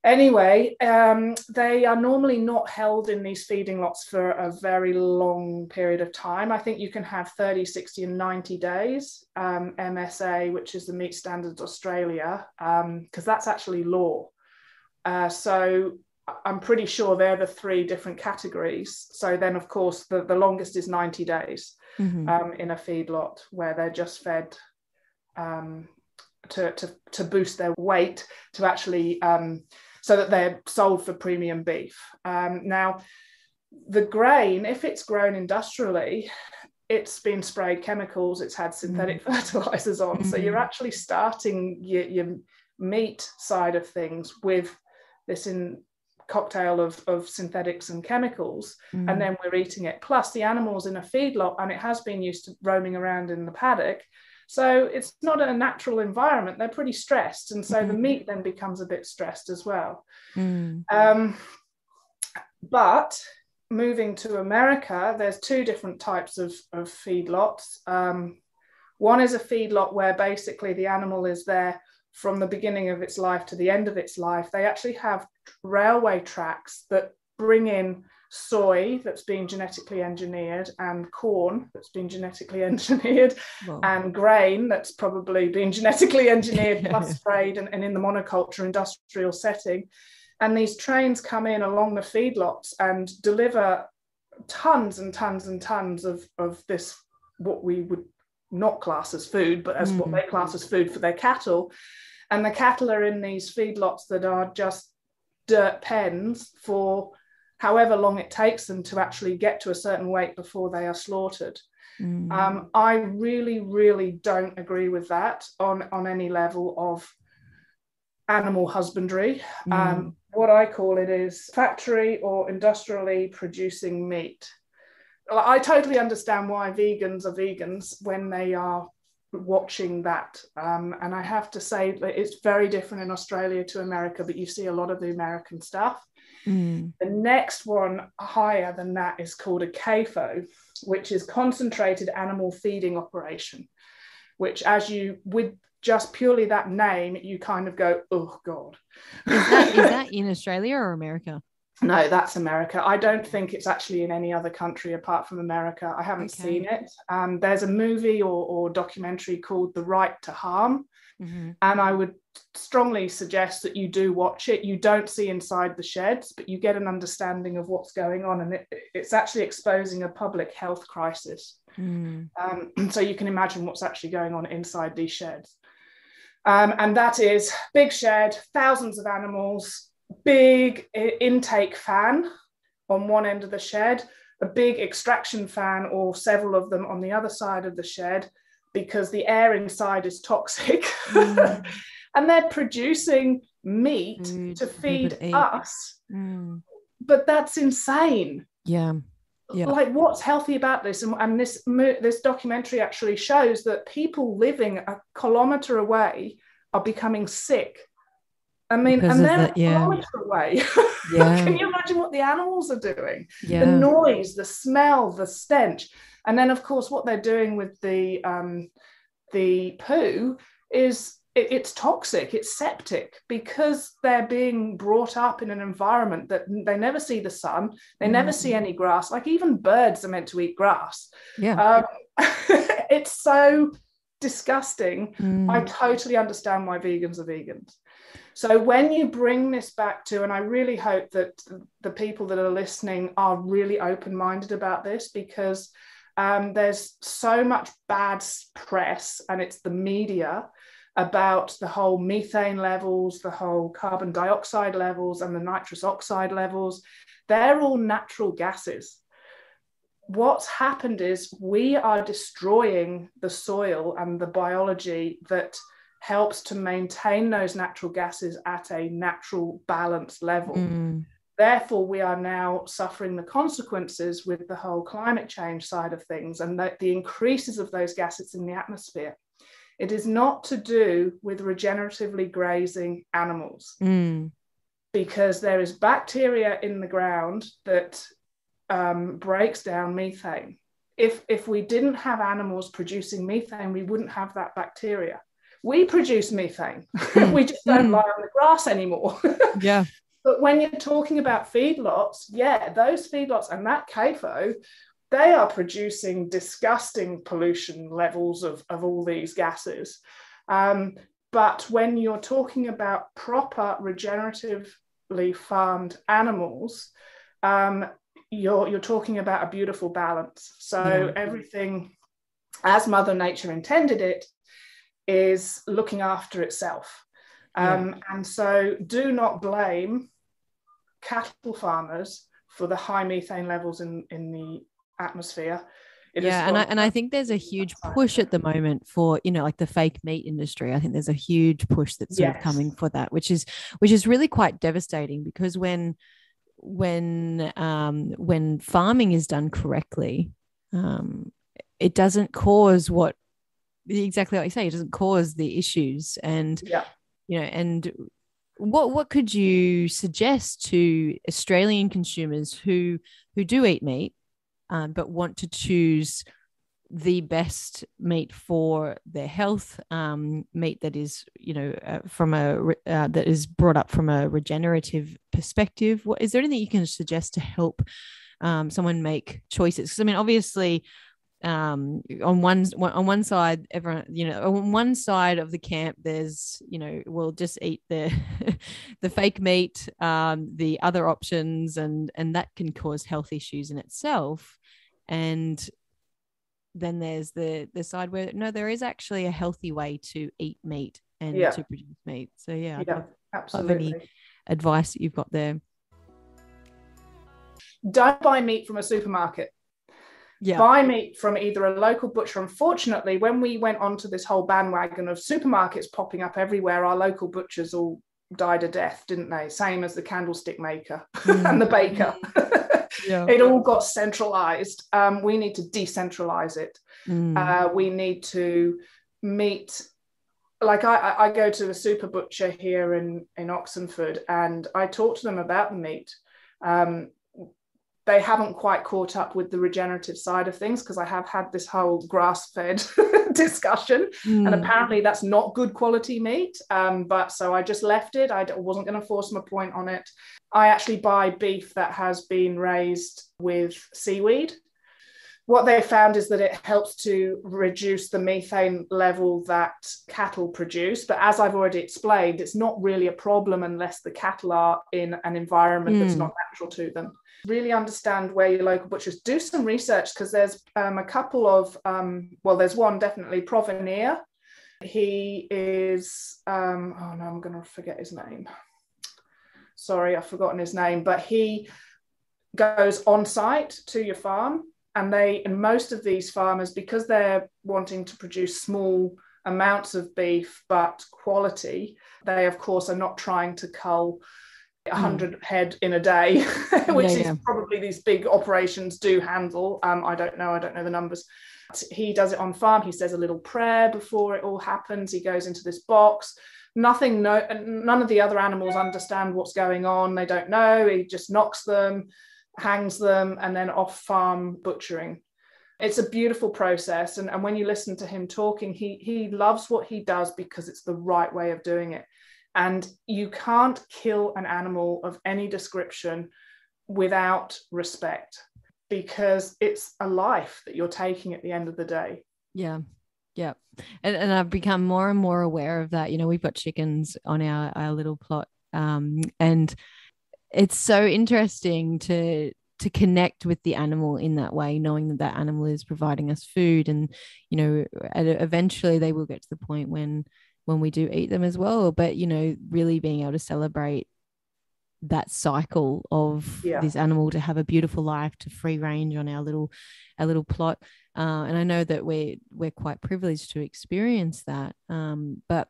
anyway um, they are normally not held in these feeding lots for a very long period of time. I think you can have 30 60 and 90 days um, msa which is the meat standards australia because that's actually law. Uh, so I'm pretty sure they're the three different categories. So then, of course, the, the longest is 90 days mhm, um, in a feedlot where they're just fed um, to, to, to boost their weight to actually um, so that they're sold for premium beef. Um, now, the grain, if it's grown industrially, it's been sprayed chemicals, it's had synthetic fertilizers on. So you're Mhm. actually starting your, your meat side of things with this in cocktail of, of synthetics and chemicals mm, and then we're eating it. Plus, the animal's in a feedlot and it has been used to roaming around in the paddock. So it's not a natural environment. They're pretty stressed. And so the Mhm. meat then becomes a bit stressed as well. mm, Um, but moving to America, there's two different types of, of feedlots. Um, one is a feedlot where basically the animal is there from the beginning of its life to the end of its life. They actually have railway tracks that bring in soy that's been genetically engineered and corn that's been genetically engineered and grain that's probably been genetically engineered plus sprayed and, and in the monoculture industrial setting. And these trains come in along the feedlots and deliver tons and tons and tons of, of this, what we would not class as food, but as what Mm. they class as food for their cattle. And the cattle are in these feedlots that are just dirt pens for however long it takes them to actually get to a certain weight before they are slaughtered. mm, Um, I really, really don't agree with that on, on any level of animal husbandry. mm, Um, what I call it is factory or industrially producing meat. I totally understand why vegans are vegans when they are watching that. Um, and I have to say that it's very different in Australia to America, but you see a lot of the American stuff. Mm, The next one higher than that is called a CAFO, which is concentrated animal feeding operation, which as you with just purely that name, you kind of go, oh God. is that is that in Australia or America? No, that's America. I don't think it's actually in any other country apart from America. I haven't Okay. seen it. Um, there's a movie or, or documentary called The Right to Harm, Mhm. and I would strongly suggest that you do watch it. You don't see inside the sheds, but you get an understanding of what's going on, and it, it's actually exposing a public health crisis. Mm. Um, so you can imagine what's actually going on inside these sheds. Um, and that is big shed, thousands of animals, big intake fan on one end of the shed, a big extraction fan or several of them on the other side of the shed because the air inside is toxic. Mm. and they're producing meat Food to that we would feed us. Mm. But that's insane Yeah. Yeah. like what's healthy about this and, and this this documentary actually shows that people living a kilometer away are becoming sick i mean Because and they're the- yeah. kilometer away Yeah. can you imagine what the animals are doing Yeah. the noise the smell the stench and then of course what they're doing with the um the poo is it, it's toxic it's septic because they're being brought up in an environment that they never see the sun they never Mm. see any grass like even birds are meant to eat grass yeah. um, it's so disgusting Mm. I totally understand why vegans are vegans. So when you bring this back to, and I really hope that the people that are listening are really open-minded about this because um, there's so much bad press, and it's the media about the whole methane levels, the whole carbon dioxide levels, and the nitrous oxide levels. They're all natural gases what's happened is we are destroying the soil and the biology that helps to maintain those natural gases at a natural balance level. Mm. Therefore, we are now suffering the consequences with the whole climate change side of things and the, the increases of those gases in the atmosphere. It is not to do with regeneratively grazing animals Mm. because there is bacteria in the ground that um, breaks down methane. If, if we didn't have animals producing methane, we wouldn't have that bacteria. We produce methane. Mm. we just don't Mm. lie on the grass anymore. Yeah. but when you're talking about feedlots, yeah, those feedlots and that CAFO, they are producing disgusting pollution levels of, of all these gases. Um, but when you're talking about proper regeneratively farmed animals, um, you're, you're talking about a beautiful balance. So everything, as Mother Nature intended it, is looking after itself. Um, And so do not blame cattle farmers for the high methane levels in, in the atmosphere. It yeah and I, and I think there's a huge push at the moment for you know like the fake meat industry i think there's a huge push that's sort of coming for that which is which is really quite devastating because when when um when farming is done correctly um it doesn't cause what exactly like you say it doesn't cause the issues and Yeah. you know and what what could you suggest to australian consumers who who do eat meat um, but want to choose the best meat for their health um, meat that is you know uh, from a uh, that is brought up from a regenerative perspective what is there anything you can suggest to help um, someone make choices because i mean obviously um on one on one side everyone you know on one side of the camp there's you know we'll just eat the the fake meat um the other options and and that can cause health issues in itself and then there's the the side where no there is actually a healthy way to eat meat and Yeah. to produce meat so yeah, Yeah, absolutely. advice that you've got there Don't buy meat from a supermarket. Yeah Buy meat from either a local butcher. Unfortunately, when we went onto this whole bandwagon of supermarkets popping up everywhere, our local butchers all died a death, didn't they? Same as the candlestick maker and the baker. yeah it all got centralized. Um, we need to decentralize it. Mm. Uh, we need to meet. Like I, I- I go to a super butcher here in in Oxenford, and I talk to them about the meat. Um, they haven't quite caught up with the regenerative side of things because I have had this whole grass fed discussion. Mm. And apparently that's not good quality meat. Um, but so I just left it. I wasn't going to force my point on it. I actually buy beef that has been raised with seaweed what they found is that it helps to reduce the methane level that cattle produce. But as I've already explained, it's not really a problem unless the cattle are in an environment mm. that's hmm. not natural to them. Really understand where your local butchers do some research because there's um, a couple of, um, well, there's one definitely, Provenir. He is, um, oh no, I'm going to forget his name. Sorry, I've forgotten his name, but he goes on site to your farm and they and most of these farmers because they're wanting to produce small amounts of beef but quality they of course are not trying to cull 100 mm. head in a day which yeah, yeah. is probably these big operations do handle um, i don't know i don't know the numbers he does it on farm he says a little prayer before it all happens he goes into this box nothing no none of the other animals understand what's going on they don't know he just knocks them hangs them, and then off farm butchering. It's a beautiful process. And, and when you listen to him talking, he, he loves what he does because it's the right way of doing it. And you can't kill an animal of any description without respect because it's a life that you're taking at the end of the day. Yeah. Yeah. And, and I've become more and more aware of that. You know, we've got chickens on our, our little plot. Um, and it's so interesting to to connect with the animal in that way knowing that that animal is providing us food and you know eventually they will get to the point when when we do eat them as well but you know really being able to celebrate that cycle of yeah. this animal to have a beautiful life to free range on our little our little plot uh, and i know that we're we're quite privileged to experience that um, but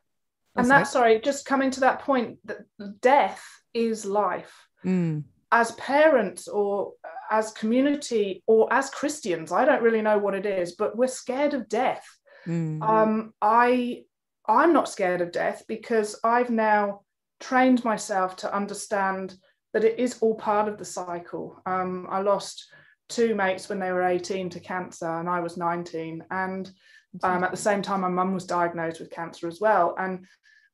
and that sorry just coming to that point that death is life Mm. As parents or as community or as Christians, I don't really know what it is, but we're scared of death. Mm. Um, I I'm not scared of death because I've now trained myself to understand that it is all part of the cycle. Um, I lost two mates when they were 18 to cancer, and I was 19. And um, at the same time, my mum was diagnosed with cancer as well. And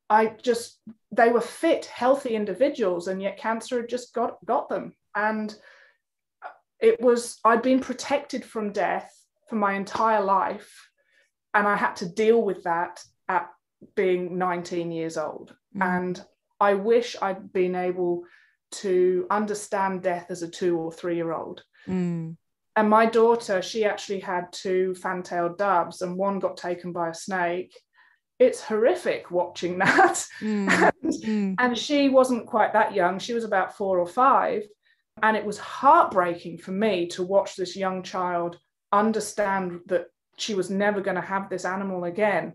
I just they were fit, healthy individuals, and yet cancer had just got got them. And it was I'd been protected from death for my entire life, and I had to deal with that at being 19 years old. Mm. And I wish I'd been able to understand death as a two or three year old. Mm. And my daughter, she actually had two fan-tailed doves, and one got taken by a snake, it's horrific watching that. Mm. and, mm. and she wasn't quite that young, she was about four or five. And it was heartbreaking for me to watch this young child understand that she was never going to have this animal again.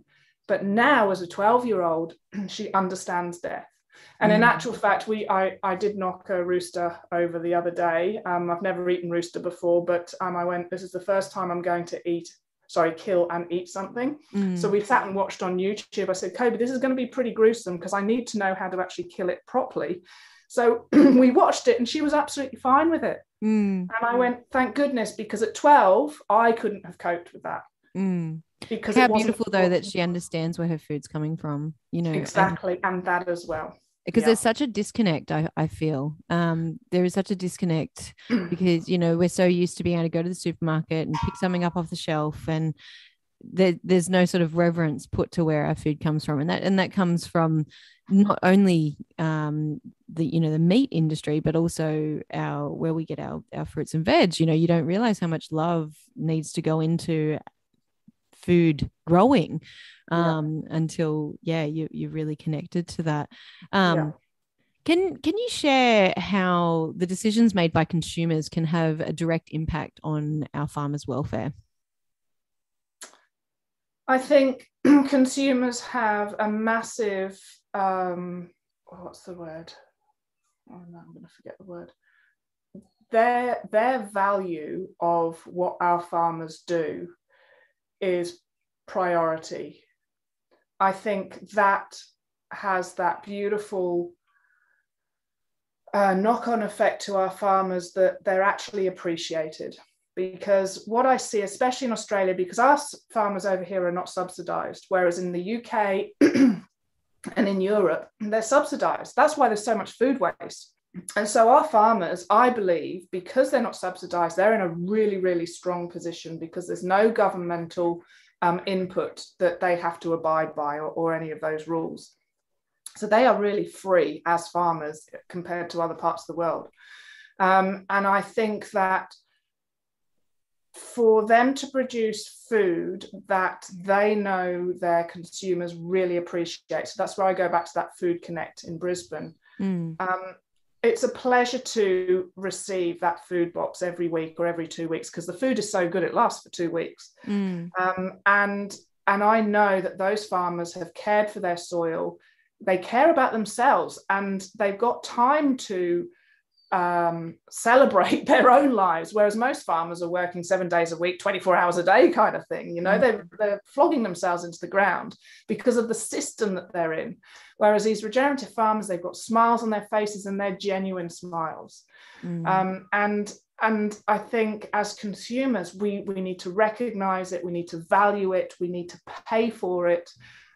But now, as a 12 year old, she understands death. And mm. in actual fact, we I, I did knock a rooster over the other day. Um, I've never eaten rooster before, but um, I went, this is the first time I'm going to eat sorry, kill and eat something. Mm. So we sat and watched on YouTube. I said, Kobe, this is going to be pretty gruesome because I need to know how to actually kill it properly. So we watched it and she was absolutely fine with it. Mm. And I went, thank goodness, because at 12, I couldn't have coped with that. Mm. Because how beautiful though that she understands where her food's coming from, you know. Exactly. and, and that as well because yeah. there's such a disconnect I, I feel um, there is such a disconnect because you know we're so used to being able to go to the supermarket and pick something up off the shelf and there, there's no sort of reverence put to where our food comes from and that and that comes from not only um, the you know the meat industry but also our where we get our, our fruits and veg you know you don't realize how much love needs to go into food growing um, yeah. until yeah you you're really connected to that um, yeah. can can you share how the decisions made by consumers can have a direct impact on our farmers welfare i think consumers have a massive um, what's the word oh no i'm going to forget the word their their value of what our farmers do is priority. I think that has that beautiful uh, knock on effect to our farmers that they're actually appreciated. Because what I see, especially in Australia, because our farmers over here are not subsidized, whereas in the UK and in Europe, they're subsidized. That's why there's so much food waste. And so our farmers, I believe, because they're not subsidized, they're in a really, really strong position because there's no governmental um, input that they have to abide by or, or any of those rules. So they are really free as farmers compared to other parts of the world. Um, and I think that for them to produce food that they know their consumers really appreciate. So that's where I go back to that Food Connect in Brisbane. Mm. Um, it's a pleasure to receive that food box every week or every two weeks because the food is so good it lasts for two weeks. Mm. Um, and and I know that those farmers have cared for their soil they care about themselves and they've got time to um, celebrate their own lives whereas most farmers are working seven days a week 24 hours a day kind of thing you know mm. they're, they're flogging themselves into the ground because of the system that they're in whereas these regenerative farmers they've got smiles on their faces and they're genuine smiles mm. um, and and i think as consumers we we need to recognize it we need to value it we need to pay for it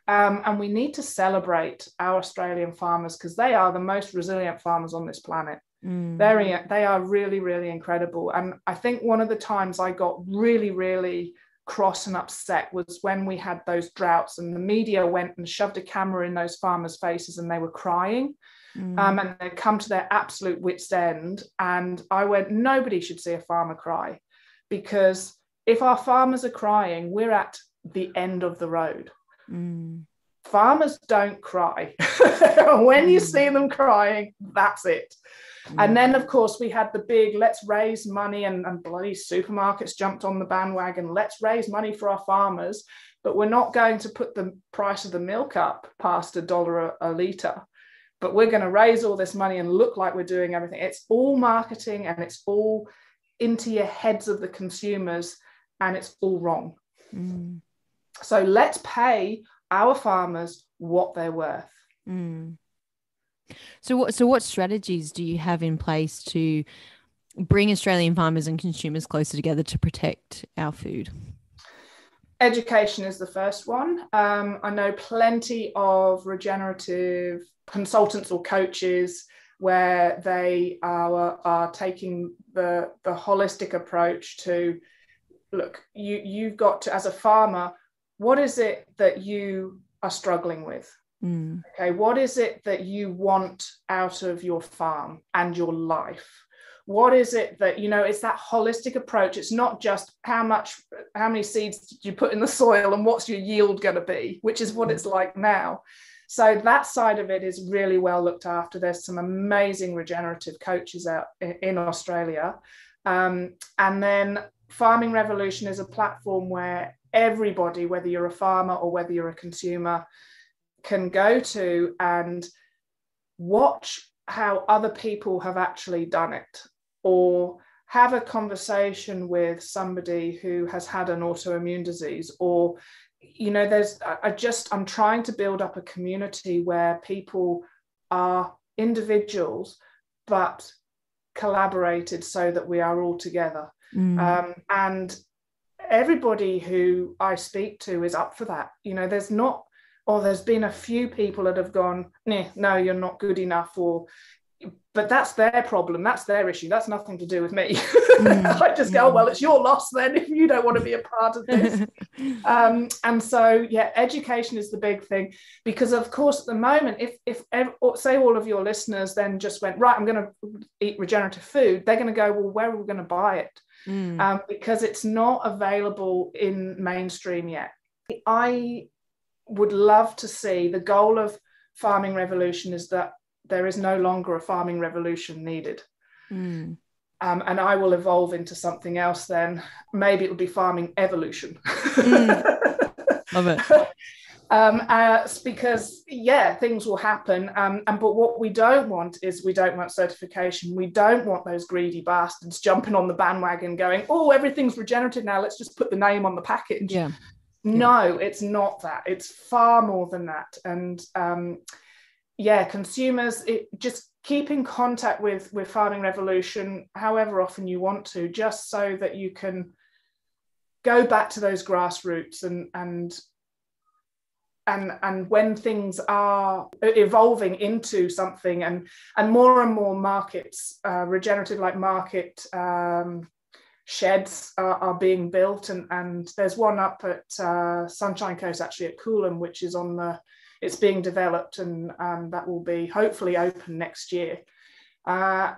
um, and we need to celebrate our Australian farmers because they are the most resilient farmers on this planet. Mm. They're, they are really, really incredible. And I think one of the times I got really, really cross and upset was when we had those droughts and the media went and shoved a camera in those farmers' faces and they were crying. Mm. Um, and they'd come to their absolute wits' end. And I went, nobody should see a farmer cry because if our farmers are crying, we're at the end of the road. Mm. Farmers don't cry. when you mm. see them crying, that's it. And then, of course, we had the big let's raise money, and, and bloody supermarkets jumped on the bandwagon. Let's raise money for our farmers, but we're not going to put the price of the milk up past a dollar a, a litre. But we're going to raise all this money and look like we're doing everything. It's all marketing and it's all into your heads of the consumers, and it's all wrong. Mm. So let's pay our farmers what they're worth. Mm. So what so what strategies do you have in place to bring Australian farmers and consumers closer together to protect our food? Education is the first one. Um, I know plenty of regenerative consultants or coaches where they are, are taking the, the holistic approach to look, you, you've got to, as a farmer, what is it that you are struggling with? Mm. Okay, what is it that you want out of your farm and your life? What is it that you know? It's that holistic approach. It's not just how much, how many seeds did you put in the soil and what's your yield going to be, which is what mm. it's like now. So that side of it is really well looked after. There's some amazing regenerative coaches out in, in Australia. Um, and then Farming Revolution is a platform where everybody, whether you're a farmer or whether you're a consumer, can go to and watch how other people have actually done it or have a conversation with somebody who has had an autoimmune disease or you know there's i just i'm trying to build up a community where people are individuals but collaborated so that we are all together mm. um, and everybody who I speak to is up for that. You know, there's not, or there's been a few people that have gone, no, you're not good enough, or, but that's their problem. That's their issue. That's nothing to do with me. Mm. I just go, oh, well, it's your loss then if you don't want to be a part of this. um, and so, yeah, education is the big thing because, of course, at the moment, if if say all of your listeners then just went right, I'm going to eat regenerative food, they're going to go, well, where are we going to buy it? mm. um, because it's not available in mainstream yet. I would love to see the goal of farming revolution is that there is no longer a farming revolution needed. Mm. Um, and I will evolve into something else then. Maybe it'll be farming evolution. Mm. Love it. um, uh, because yeah, things will happen. Um, and but what we don't want is we don't want certification. We don't want those greedy bastards jumping on the bandwagon, going, "Oh, everything's regenerative now. Let's just put the name on the package." Yeah. No, it's not that. It's far more than that. And um, yeah, consumers, it just keep in contact with with farming revolution however often you want to just so that you can go back to those grassroots and and and and when things are evolving into something and and more and more markets uh, regenerative like market um, sheds are, are, being built and and there's one up at uh, sunshine coast actually at coolum which is on the it's being developed and um, that will be hopefully open next year uh,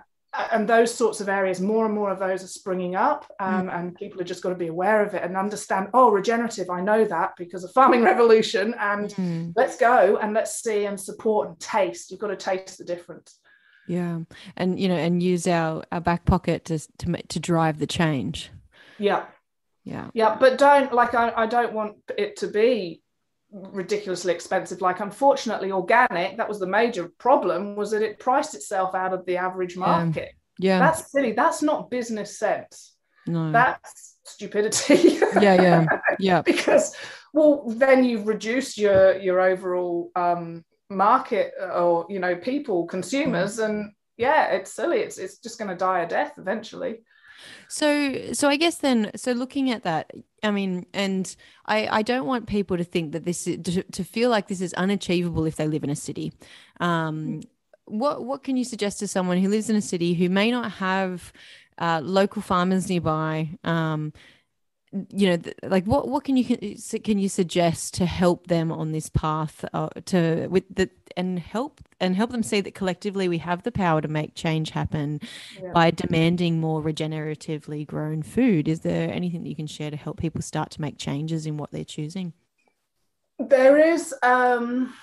and those sorts of areas, more and more of those are springing up, um, mm. and people are just got to be aware of it and understand. Oh, regenerative! I know that because of farming revolution, and mm. let's go and let's see and support and taste. You've got to taste the difference. Yeah, and you know, and use our our back pocket to to to drive the change. Yeah, yeah, yeah. But don't like I, I don't want it to be ridiculously expensive. Like unfortunately organic that was the major problem was that it priced itself out of the average market. Yeah, yeah. that's silly. That's not business sense. No. That's stupidity. Yeah yeah. Yeah. Because well then you've reduced your your overall um market or you know people consumers mm. and yeah it's silly it's it's just going to die a death eventually so, so I guess then, so looking at that, I mean, and I, I don't want people to think that this is to, to feel like this is unachievable if they live in a city. Um, what what can you suggest to someone who lives in a city who may not have uh, local farmers nearby? Um, you know like what what can you can you suggest to help them on this path uh, to with the and help and help them see that collectively we have the power to make change happen yeah. by demanding more regeneratively grown food is there anything that you can share to help people start to make changes in what they're choosing there is um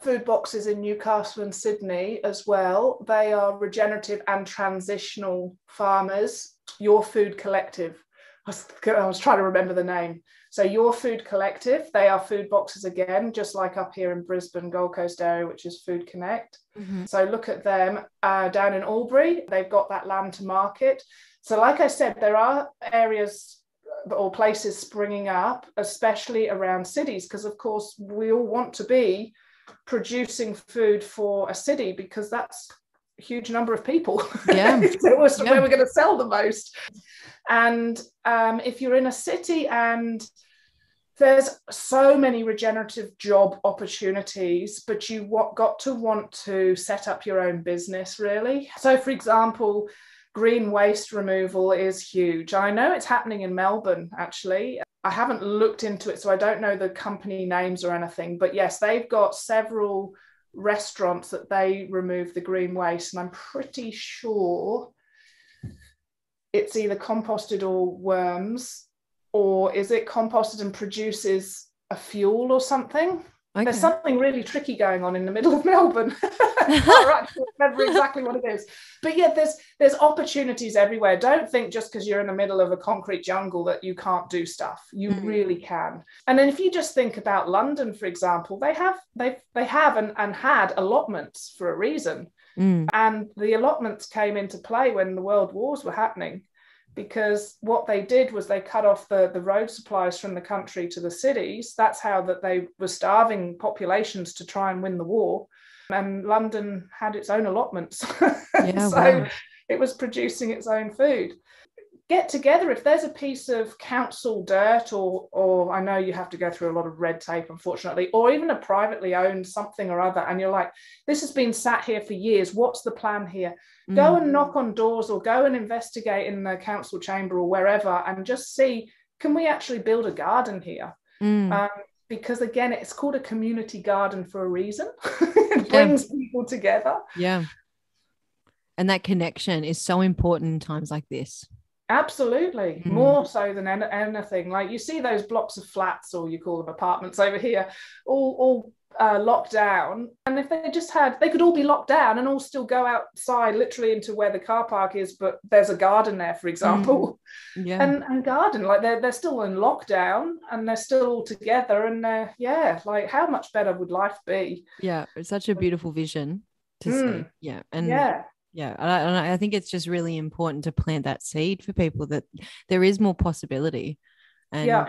food boxes in Newcastle and Sydney as well. They are regenerative and transitional farmers. Your Food Collective was, I was trying to remember the name. So Your Food Collective, they are food boxes again, just like up here in Brisbane, Gold Coast area, which is Food Connect. Mm-hmm. So look at them uh, down in Albury. They've got that land to market. So like I said, there are areas or places springing up, especially around cities, because of course we all want to be producing food for a city because that's huge number of people. Yeah. so yeah. where we're going to sell the most. And um, if you're in a city and there's so many regenerative job opportunities, but you got to want to set up your own business, really. So, for example, green waste removal is huge. I know it's happening in Melbourne, actually. I haven't looked into it, so I don't know the company names or anything, but yes, they've got several restaurants that they remove the green waste, and I'm pretty sure it's either composted or worms, or is it composted and produces a fuel or something? Okay. There's something really tricky going on in the middle of Melbourne. I can't remember exactly what it is. But yeah, there's there's opportunities everywhere. Don't think just because you're in the middle of a concrete jungle that you can't do stuff. You mm-hmm. really can. And then if you just think about London, for example, they have they they have and, and had allotments for a reason. Mm. And the allotments came into play when the world wars were happening because what they did was they cut off the, the road supplies from the country to the cities. That's how that they were starving populations to try and win the war. And London had its own allotments. Yeah, so wow. it was producing its own food get together if there's a piece of council dirt or or I know you have to go through a lot of red tape unfortunately or even a privately owned something or other and you're like this has been sat here for years. What's the plan here? Mm. go and knock on doors or go and investigate in the council chamber or wherever and just see can we actually build a garden here? Mm. um, because again it's called a community garden for a reason. It brings people together. Yeah. And that connection is so important in times like this Absolutely, mm. more so than anything. Like you see those blocks of flats, or you call them apartments over here, all all uh, locked down. And if they just had, they could all be locked down and all still go outside, literally into where the car park is. But there's a garden there, for example, mm. yeah. and and garden like they're they're still in lockdown and they're still all together. And they're yeah, like how much better would life be? Yeah, it's such a beautiful vision to mm. see. Yeah, and yeah yeah and I, and I, think it's just really important to plant that seed for people that there is more possibility and yeah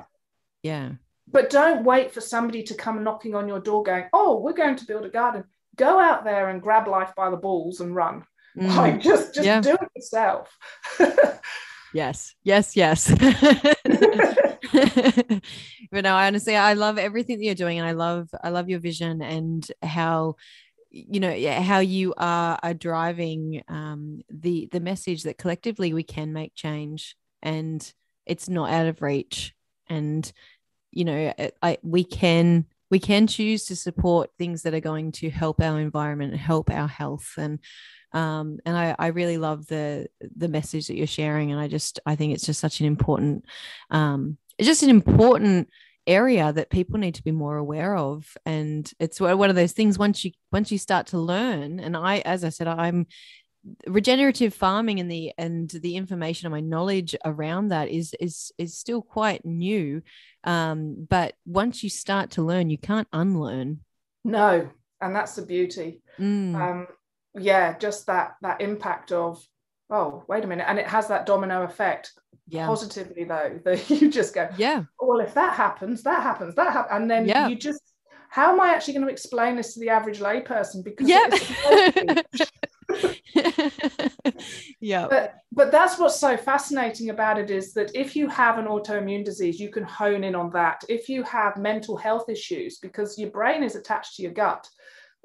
yeah but don't wait for somebody to come knocking on your door going oh we're going to build a garden go out there and grab life by the balls and run. Mm. Like just just Yeah. do it yourself. Yes, yes, yes. but no, I honestly, I love everything that you're doing, and I love, I love your vision and how, you know, how you are, are driving um, the the message that collectively we can make change, and it's not out of reach, and you know, I we can we can choose to support things that are going to help our environment, help our health, and um, and I, I really love the the message that you're sharing. And i just i think it's just such an important um, just an important area that people need to be more aware of. And it's one of those things once you once you start to learn and i as i said i'm regenerative farming and the and the information and my knowledge around that is is is still quite new. Um, but once you start to learn you can't unlearn. No, and that's the beauty. Mm, Um, yeah, just that that impact of oh wait a minute, and it has that domino effect yeah positively though that you just go yeah oh, well if that happens that happens that happens and then Yeah. you just how am I actually going to explain this to the average layperson because Yep. it is supposed to be. yeah but but that's what's so fascinating about it is that if you have an autoimmune disease you can hone in on that if you have mental health issues because your brain is attached to your gut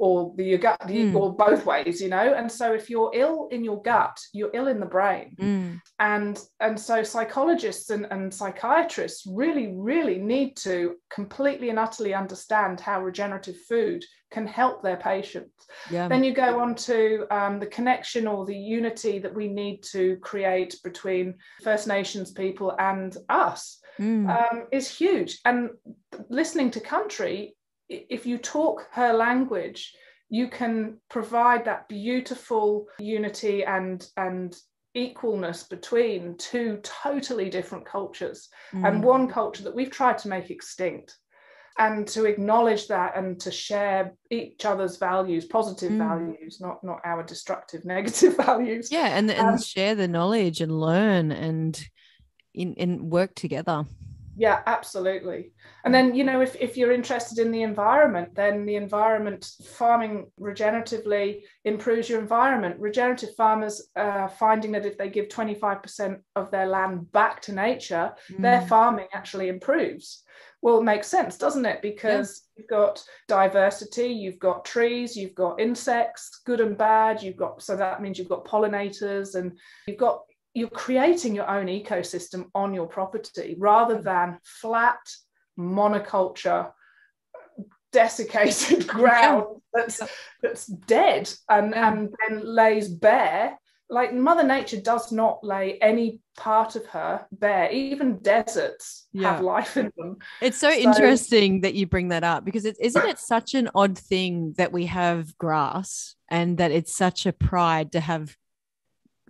or the your gut Mm. or both ways you know? And so if you're ill in your gut you're ill in the brain. Mm, and and so psychologists and, and psychiatrists really really need to completely and utterly understand how regenerative food can help their patients. Yeah. Then you go on to um, the connection or the unity that we need to create between first nations people and us Mm, um, is huge. And listening to country if you talk her language you can provide that beautiful unity and and equalness between two totally different cultures and mm. one culture that we've tried to make extinct and to acknowledge that and to share each other's values positive Mm. values not not our destructive negative values yeah and and Um, share the knowledge and learn and in and work together yeah absolutely and then you know if, if you're interested in the environment then the environment farming regeneratively improves your environment regenerative farmers are finding that if they give 25% of their land back to nature their Mm, farming actually improves. Well, it makes sense, doesn't it? Because you've got diversity, you've got trees, you've got insects, good and bad. You've got so that means you've got pollinators, and you've got you're creating your own ecosystem on your property rather hmm. than flat monoculture desiccated ground that's that's dead and and then lays bare. Like mother nature does not lay any part of her bare. Even deserts Yeah. have life in them. It's so, So- interesting that you bring that up because it isn't it such an odd thing that we have grass and that it's such a pride to have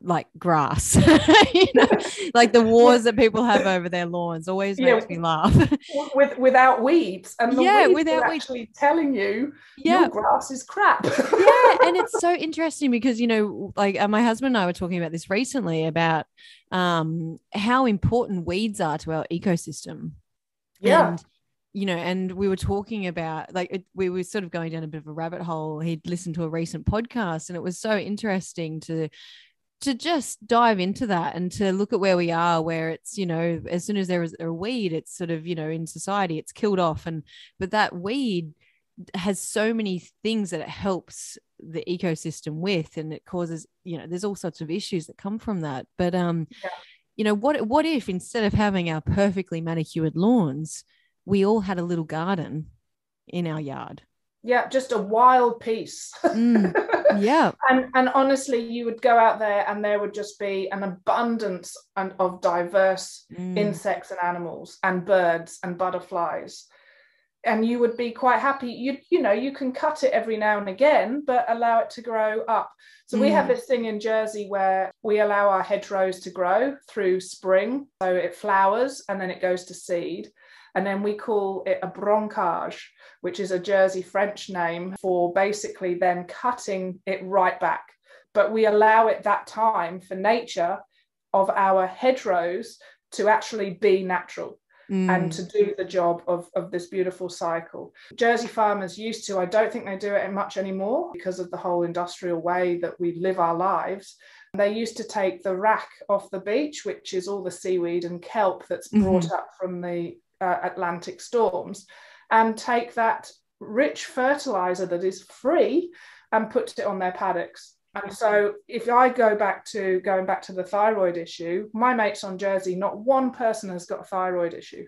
like grass. you know, like the wars that people have over their lawns always Yeah. makes me laugh. with without weeds and the Yeah, weeds without weeds. actually telling you yeah. grass is crap yeah and it's so interesting because you know like uh, my husband and i were talking about this recently about um how important weeds are to our ecosystem yeah and you know and we were talking about like it, we were sort of going down a bit of a rabbit hole he'd listened to a recent podcast and it was so interesting to to just dive into that and to look at where we are where it's you know as soon as there is a weed it's sort of you know in society it's killed off. And but that weed has so many things that it helps the ecosystem with and it causes you know there's all sorts of issues that come from that. But um Yeah. you know what what if instead of having our perfectly manicured lawns we all had a little garden in our yard? Yeah just a wild piece. Mm, yeah. And and honestly you would go out there and there would just be an abundance and- of diverse Mm, insects and animals and birds and butterflies. And you would be quite happy. You you know you can cut it every now and again but allow it to grow up. So we have Mm. this thing in jersey where we allow our hedgerows to grow through spring. So it flowers and then it goes to seed and then we call it a branchage which is a jersey french name for basically then cutting it right back but we allow it that time for nature of our hedgerows to actually be natural mm. and to do the job of, of this beautiful cycle. Jersey farmers used to, I don't think they do it much anymore because of the whole industrial way that we live our lives. They used to take the vraic off the beach, which is all the seaweed and kelp that's brought mm-hmm. up from the uh, Atlantic storms, and take that rich fertilizer that is free and put it on their paddocks. And so if I go back to going back to the thyroid issue, my mates on Jersey, not one person has got a thyroid issue.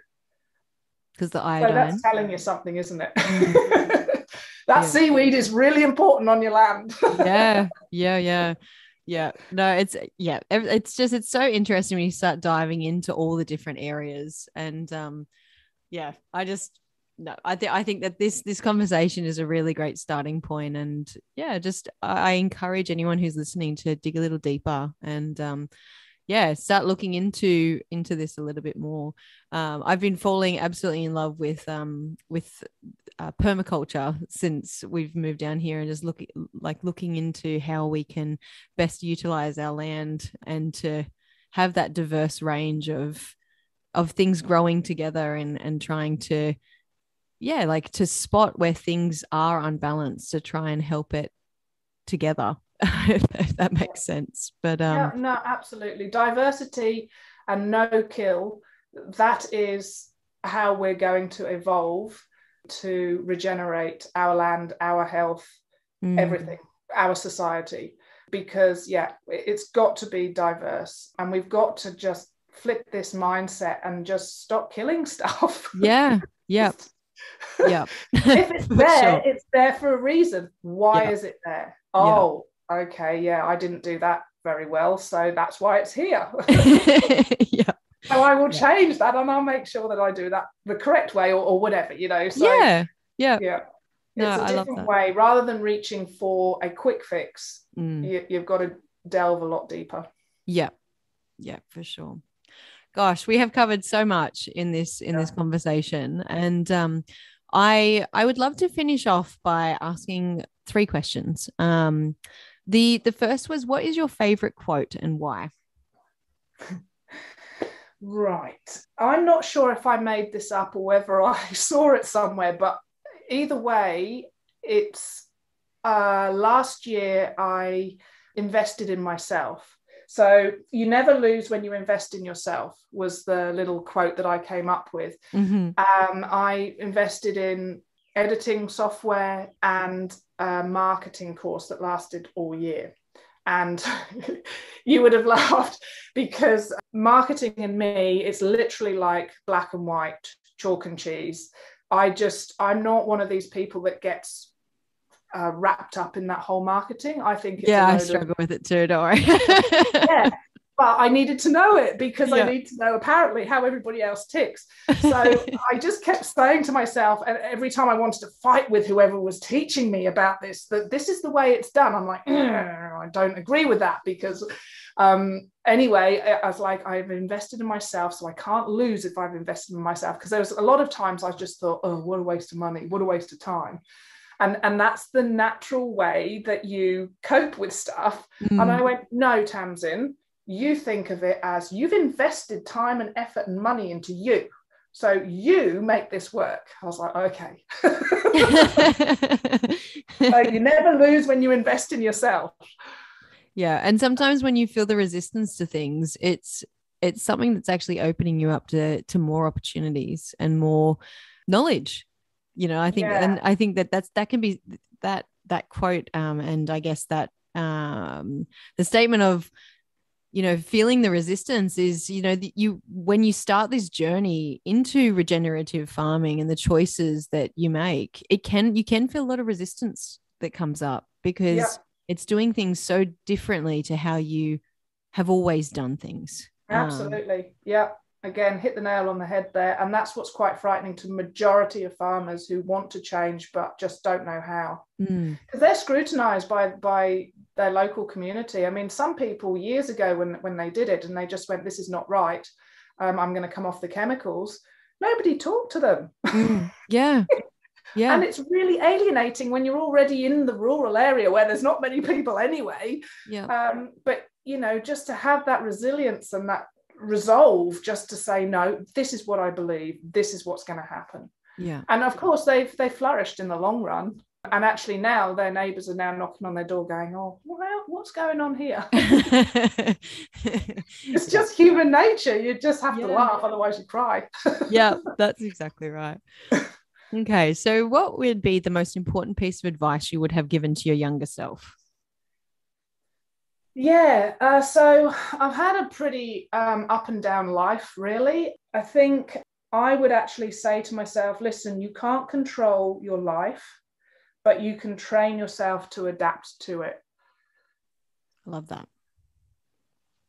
Because the iodine. So that's telling you something, isn't it? That yeah. seaweed is really important on your land. yeah, yeah, yeah. Yeah, no, it's yeah, it's just it's so interesting when you start diving into all the different areas, and um, yeah, I just no, I think I think that this this conversation is a really great starting point, and yeah, just I encourage anyone who's listening to dig a little deeper and um, yeah, start looking into into this a little bit more. Um, I've been falling absolutely in love with um with uh, permaculture since we've moved down here, and just looking like looking into how we can best utilize our land and to have that diverse range of of things growing together and and trying to yeah, like to spot where things are unbalanced to try and help it together, if that makes sense. But um, yeah, no, absolutely. Diversity and no kill, that is how we're going to evolve to regenerate our land, our health, mm. everything, our society. Because, yeah, it's got to be diverse and we've got to just flip this mindset and just stop killing stuff. Yeah. Yeah. Yeah. if it's there, sure. it's there for a reason. Why yeah. is it there? Oh, yeah. okay. Yeah, I didn't do that very well. So that's why it's here. yeah. So I will change that and I'll make sure that I do that the correct way or, or whatever, you know. So yeah. Yeah. Yeah. No, it's a different way rather than reaching for a quick fix. Mm. You, you've got to delve a lot deeper. Yeah. Yeah, for sure gosh we have covered so much in this in yeah. this conversation. And um i i would love to finish off by asking three questions. Um the the first was what is your favorite quote and why? Right. I'm not sure if i made this up or whether i saw it somewhere but either way it's uh last year i invested in myself so you never lose when you invest in yourself was the little quote that I came up with. Mm-hmm. Um, I invested in editing software and a marketing course that lasted all year. And you would have laughed because marketing in me is literally like black and white, chalk and cheese. I just, I'm not one of these people that gets uh, wrapped up in that whole marketing. I think yeah, I struggle of, with it too. Don't worry. yeah, but I needed to know it because yeah. I need to know apparently how everybody else ticks. So I just kept saying to myself, and every time I wanted to fight with whoever was teaching me about this, that this is the way it's done. I'm like, I don't agree with that because um, anyway, I was like, I've invested in myself, so I can't lose if I've invested in myself. Because there was a lot of times I just thought, oh, what a waste of money, what a waste of time and and that's the natural way that you cope with stuff. Mm. and i mm. went no tamsin you think of it as you've invested time and effort and money into you. So you make this work. I was like okay. So you never lose when you invest in yourself. Yeah and sometimes when you feel the resistance to things it's it's something that's actually opening you up to to more opportunities and more knowledge you know i think yeah. and i think that that's that can be that that quote um and i guess that um the statement of you know feeling the resistance is you know the, you when you start this journey into regenerative farming and the choices that you make it can you can feel a lot of resistance that comes up because yeah. it's doing things so differently to how you have always done things um, absolutely um, yeah again hit the nail on the head there. And that's what's quite frightening to the majority of farmers who want to change but just don't know how. Because mm. they're scrutinized by by their local community. I mean some people years ago when when they did it and they just went this is not right. Um, i'm going to come off the chemicals. Nobody talked to them. Mm. yeah. Yeah. And it's really alienating when you're already in the rural area where there's not many people anyway. Yeah. Um, but you know just to have that resilience and that resolve just to say no this is what i believe this is what's going to happen. Yeah. And of course they've they flourished in the long run. And actually now their neighbors are now knocking on their door going oh well, what's going on here? It's just human nature. You just have yeah. to laugh otherwise you cry. Yeah that's exactly right. Okay so what would be the most important piece of advice you would have given to your younger self yeah, uh, so I've had a pretty um, up and down life, really. I think I would actually say to myself, listen, you can't control your life, but you can train yourself to adapt to it. I love that.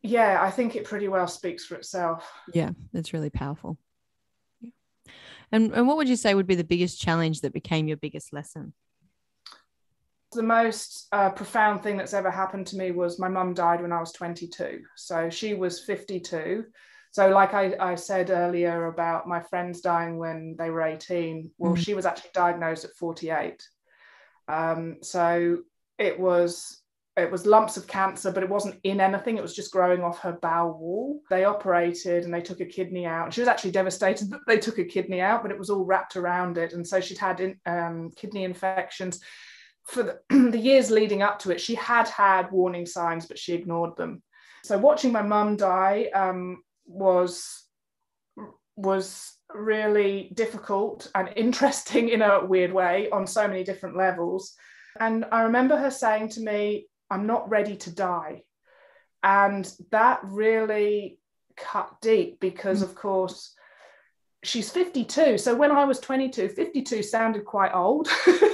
Yeah, I think it pretty well speaks for itself. Yeah, it's really powerful. Yeah. And, and what would you say would be the biggest challenge that became your biggest lesson? The most uh, profound thing that's ever happened to me was my mum died when I was 22. So she was 52. So, like I, I said earlier about my friends dying when they were 18, well, mm. she was actually diagnosed at 48. Um, so it was it was lumps of cancer, but it wasn't in anything. It was just growing off her bowel wall. They operated and they took a kidney out. She was actually devastated that they took a kidney out, but it was all wrapped around it. And so she'd had in, um, kidney infections for the, the years leading up to it, she had had warning signs, but she ignored them. So watching my mum die um, was was really difficult and interesting in a weird way on so many different levels. And I remember her saying to me, I'm not ready to die. And that really cut deep because, mm. of course, she's 52. So when I was 22, 52 sounded quite old.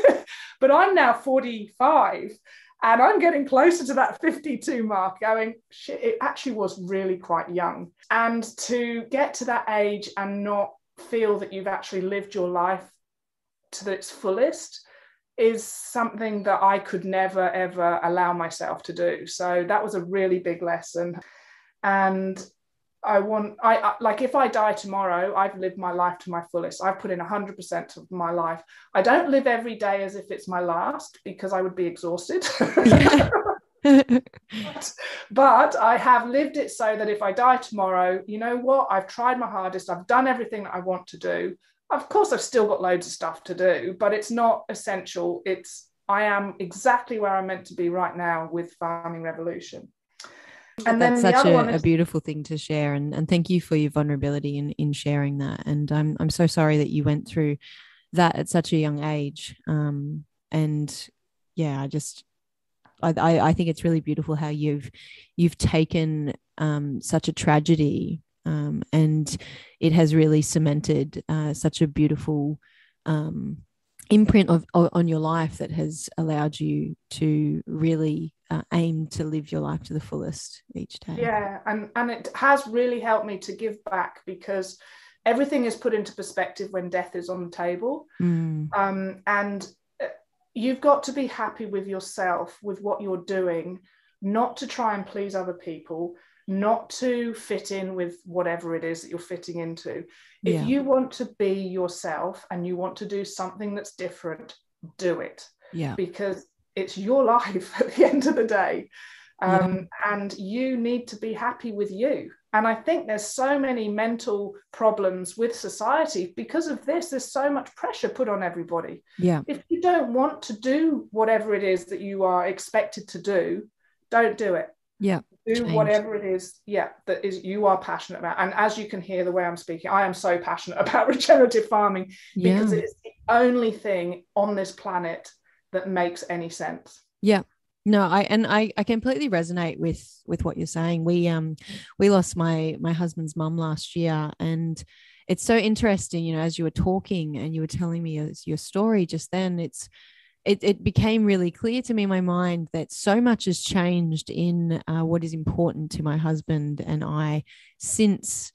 But I'm now 45 and I'm getting closer to that 52 mark, going, shit, it actually was really quite young. And to get to that age and not feel that you've actually lived your life to its fullest is something that I could never, ever allow myself to do. So that was a really big lesson. And I want, I, I, like, if I die tomorrow, I've lived my life to my fullest. I've put in 100% of my life. I don't live every day as if it's my last because I would be exhausted. but, but I have lived it so that if I die tomorrow, you know what? I've tried my hardest. I've done everything that I want to do. Of course, I've still got loads of stuff to do, but it's not essential. It's I am exactly where I'm meant to be right now with Farming Revolution and that's such a, is- a, beautiful thing to share and, and thank you for your vulnerability in, in sharing that. And I'm, I'm so sorry that you went through that at such a young age. Um, and yeah i just I, I think it's really beautiful how you've you've taken um, such a tragedy um, and it has really cemented uh, such a beautiful um, imprint of, of, on your life that has allowed you to really uh, aim to live your life to the fullest each day. Yeah, and and it has really helped me to give back because everything is put into perspective when death is on the table, mm. um, and uh, you've got to be happy with yourself with what you're doing, not to try and please other people. Not to fit in with whatever it is that you're fitting into. If yeah. you want to be yourself and you want to do something that's different, do it. Yeah. Because it's your life at the end of the day. Um, yeah. and you need to be happy with you. And i think there's so many mental problems with society. Because of this there's so much pressure put on everybody. Yeah. If you don't want to do whatever it is that you are expected to do don't do it. Yeah. Do Change. whatever it is yeah that is you are passionate about. And as you can hear the way i'm speaking i am so passionate about regenerative farming because yeah. it's the only thing on this planet that makes any sense. Yeah. No, I and I I completely resonate with with what you're saying. We um we lost my my husband's mum last year and it's so interesting, you know, as you were talking and you were telling me your, your story just then, it's it, it became really clear to me in my mind that so much has changed in uh, what is important to my husband and I since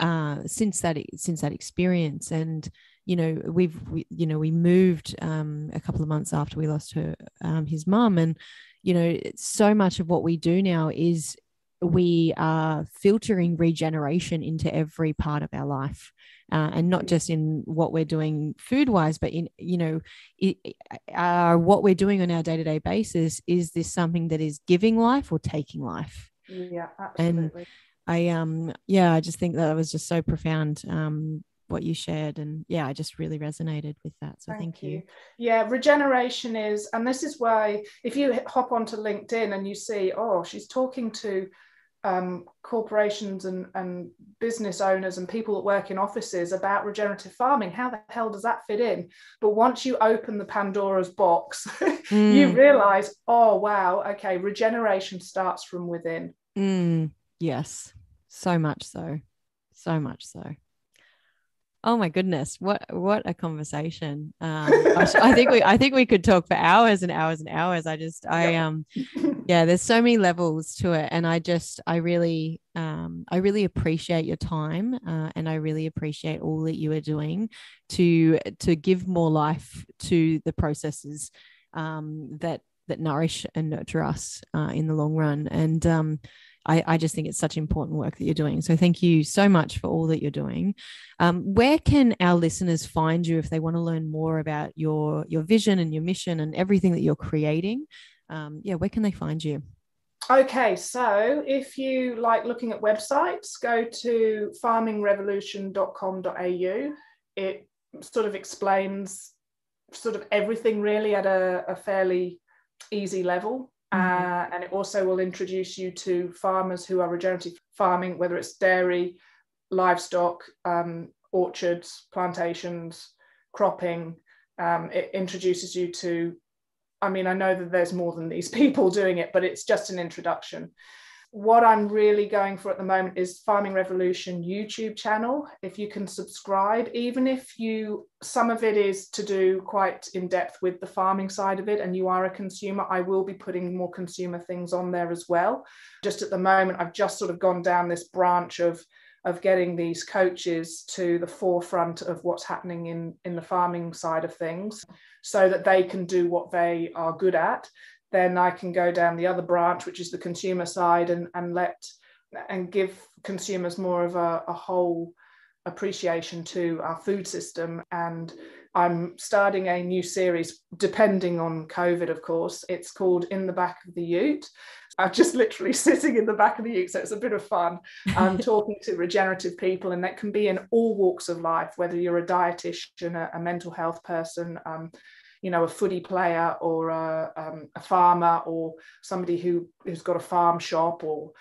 uh, since that since that experience and you know we've we, you know we moved um, a couple of months after we lost her um, his mum and you know so much of what we do now is we are filtering regeneration into every part of our life uh, and not just in what we're doing food wise but in you know it, uh, what we're doing on our day-to-day basis is this something that is giving life or taking life yeah absolutely. and I um yeah, I just think that was just so profound. Um, what you shared and yeah i just really resonated with that so thank, thank you. you. yeah regeneration is and this is why if you hop onto linkedin and you see oh she's talking to um, corporations and, and business owners and people that work in offices about regenerative farming. How the hell does that fit in? But once you open the Pandora's box, mm. you realize, oh, wow, okay, regeneration starts from within. Mm. Yes, so much so. So much so. Oh my goodness, what what a conversation! Um, I think we I think we could talk for hours and hours and hours. I just I um yeah, there's so many levels to it, and I just I really um I really appreciate your time, uh, and I really appreciate all that you are doing to to give more life to the processes um, that that nourish and nurture us uh, in the long run, and um I, I just think it's such important work that you're doing. So thank you so much for all that you're doing. Um, where can our listeners find you if they want to learn more about your your vision and your mission and everything that you're creating? Um, yeah, where can they find you? Okay, so if you like looking at websites, go to farmingrevolution.com.au. It sort of explains sort of everything really at a, a fairly easy level. Mm-hmm. Uh, and it also will introduce you to farmers who are regenerative farming, whether it's dairy, livestock, um, orchards, plantations, cropping. Um, it introduces you to, I mean, I know that there's more than these people doing it, but it's just an introduction what I'm really going for at the moment is Farming Revolution YouTube channel. If you can subscribe, even if you, some of it is to do quite in depth with the farming side of it, and you are a consumer, I will be putting more consumer things on there as well. Just at the moment, I've just sort of gone down this branch of of getting these coaches to the forefront of what's happening in, in the farming side of things so that they can do what they are good at then I can go down the other branch, which is the consumer side, and, and let and give consumers more of a, a whole appreciation to our food system. And I'm starting a new series, depending on COVID, of course. It's called In the Back of the Ute. I'm just literally sitting in the back of the ute, so it's a bit of fun. I'm talking to regenerative people, and that can be in all walks of life, whether you're a dietitian, a, a mental health person, um, you know a footy player or a, um, a farmer or somebody who who's got a farm shop or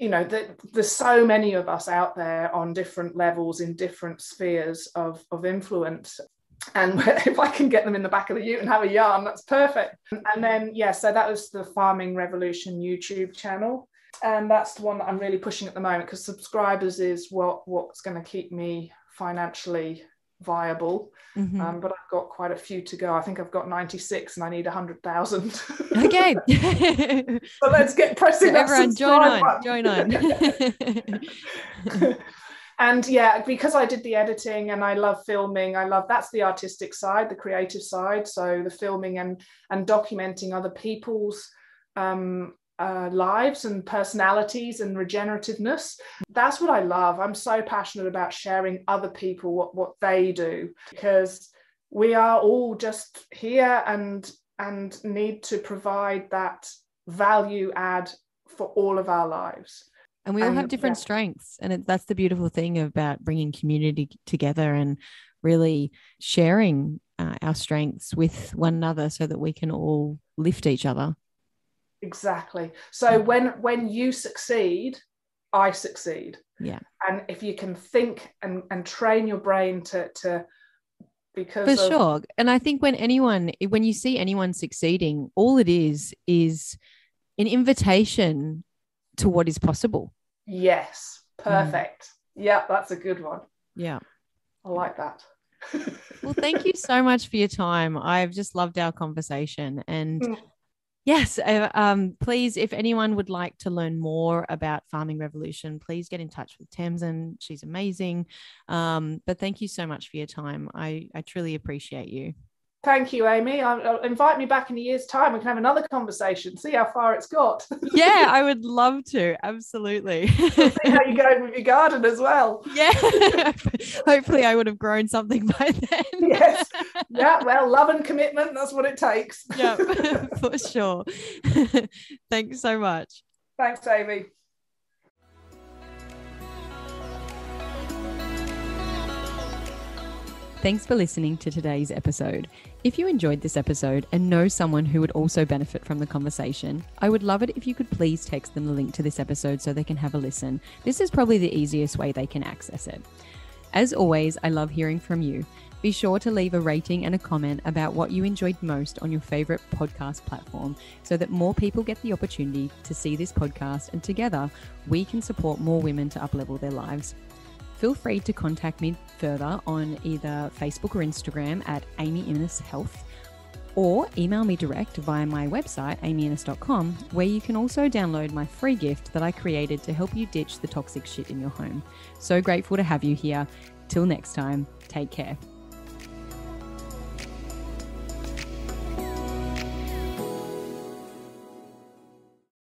you know the, there's so many of us out there on different levels in different spheres of, of influence and if I can get them in the back of the ute and have a yarn, that's perfect. And then, yeah, so that was the Farming Revolution YouTube channel. And that's the one that I'm really pushing at the moment because subscribers is what what's going to keep me financially viable. Mm-hmm. Um, but I've got quite a few to go. I think I've got 96 and I need 100,000. okay. but let's get pressing. So everyone join on, join on. and yeah, because I did the editing and I love filming, I love that's the artistic side, the creative side. So the filming and and documenting other people's um, uh, lives and personalities and regenerativeness. That's what I love. I'm so passionate about sharing other people what, what they do because we are all just here and and need to provide that value add for all of our lives. And we all and, have different yeah. strengths. And it, that's the beautiful thing about bringing community together and really sharing uh, our strengths with one another so that we can all lift each other exactly. So when when you succeed i succeed. Yeah. And if you can think and and train your brain to to because for of, sure. And i think when anyone when you see anyone succeeding all it is is an invitation to what is possible. Yes. Perfect. Mm. yeah that's a good one. Yeah. I like that. Well thank you so much for your time. I've just loved our conversation. And mm yes, uh, um, please, if anyone would like to learn more about Farming Revolution, please get in touch with Tamsin. She's amazing. Um, but thank you so much for your time. I, I truly appreciate you. Thank you, Amy. I'll, I'll uh, invite me back in a year's time. We can have another conversation, see how far it's got. yeah, I would love to. Absolutely. see how you're going with your garden as well. Yeah. Hopefully, I would have grown something by then. yes. Yeah. Well, love and commitment, that's what it takes. yeah, for sure. Thanks so much. Thanks, Amy. Thanks for listening to today's episode. If you enjoyed this episode and know someone who would also benefit from the conversation, I would love it if you could please text them the link to this episode so they can have a listen. This is probably the easiest way they can access it. As always, I love hearing from you. Be sure to leave a rating and a comment about what you enjoyed most on your favorite podcast platform so that more people get the opportunity to see this podcast and together we can support more women to uplevel their lives. Feel free to contact me further on either Facebook or Instagram at Amy Innes Health or email me direct via my website, amyinnes.com, where you can also download my free gift that I created to help you ditch the toxic shit in your home. So grateful to have you here. Till next time, take care.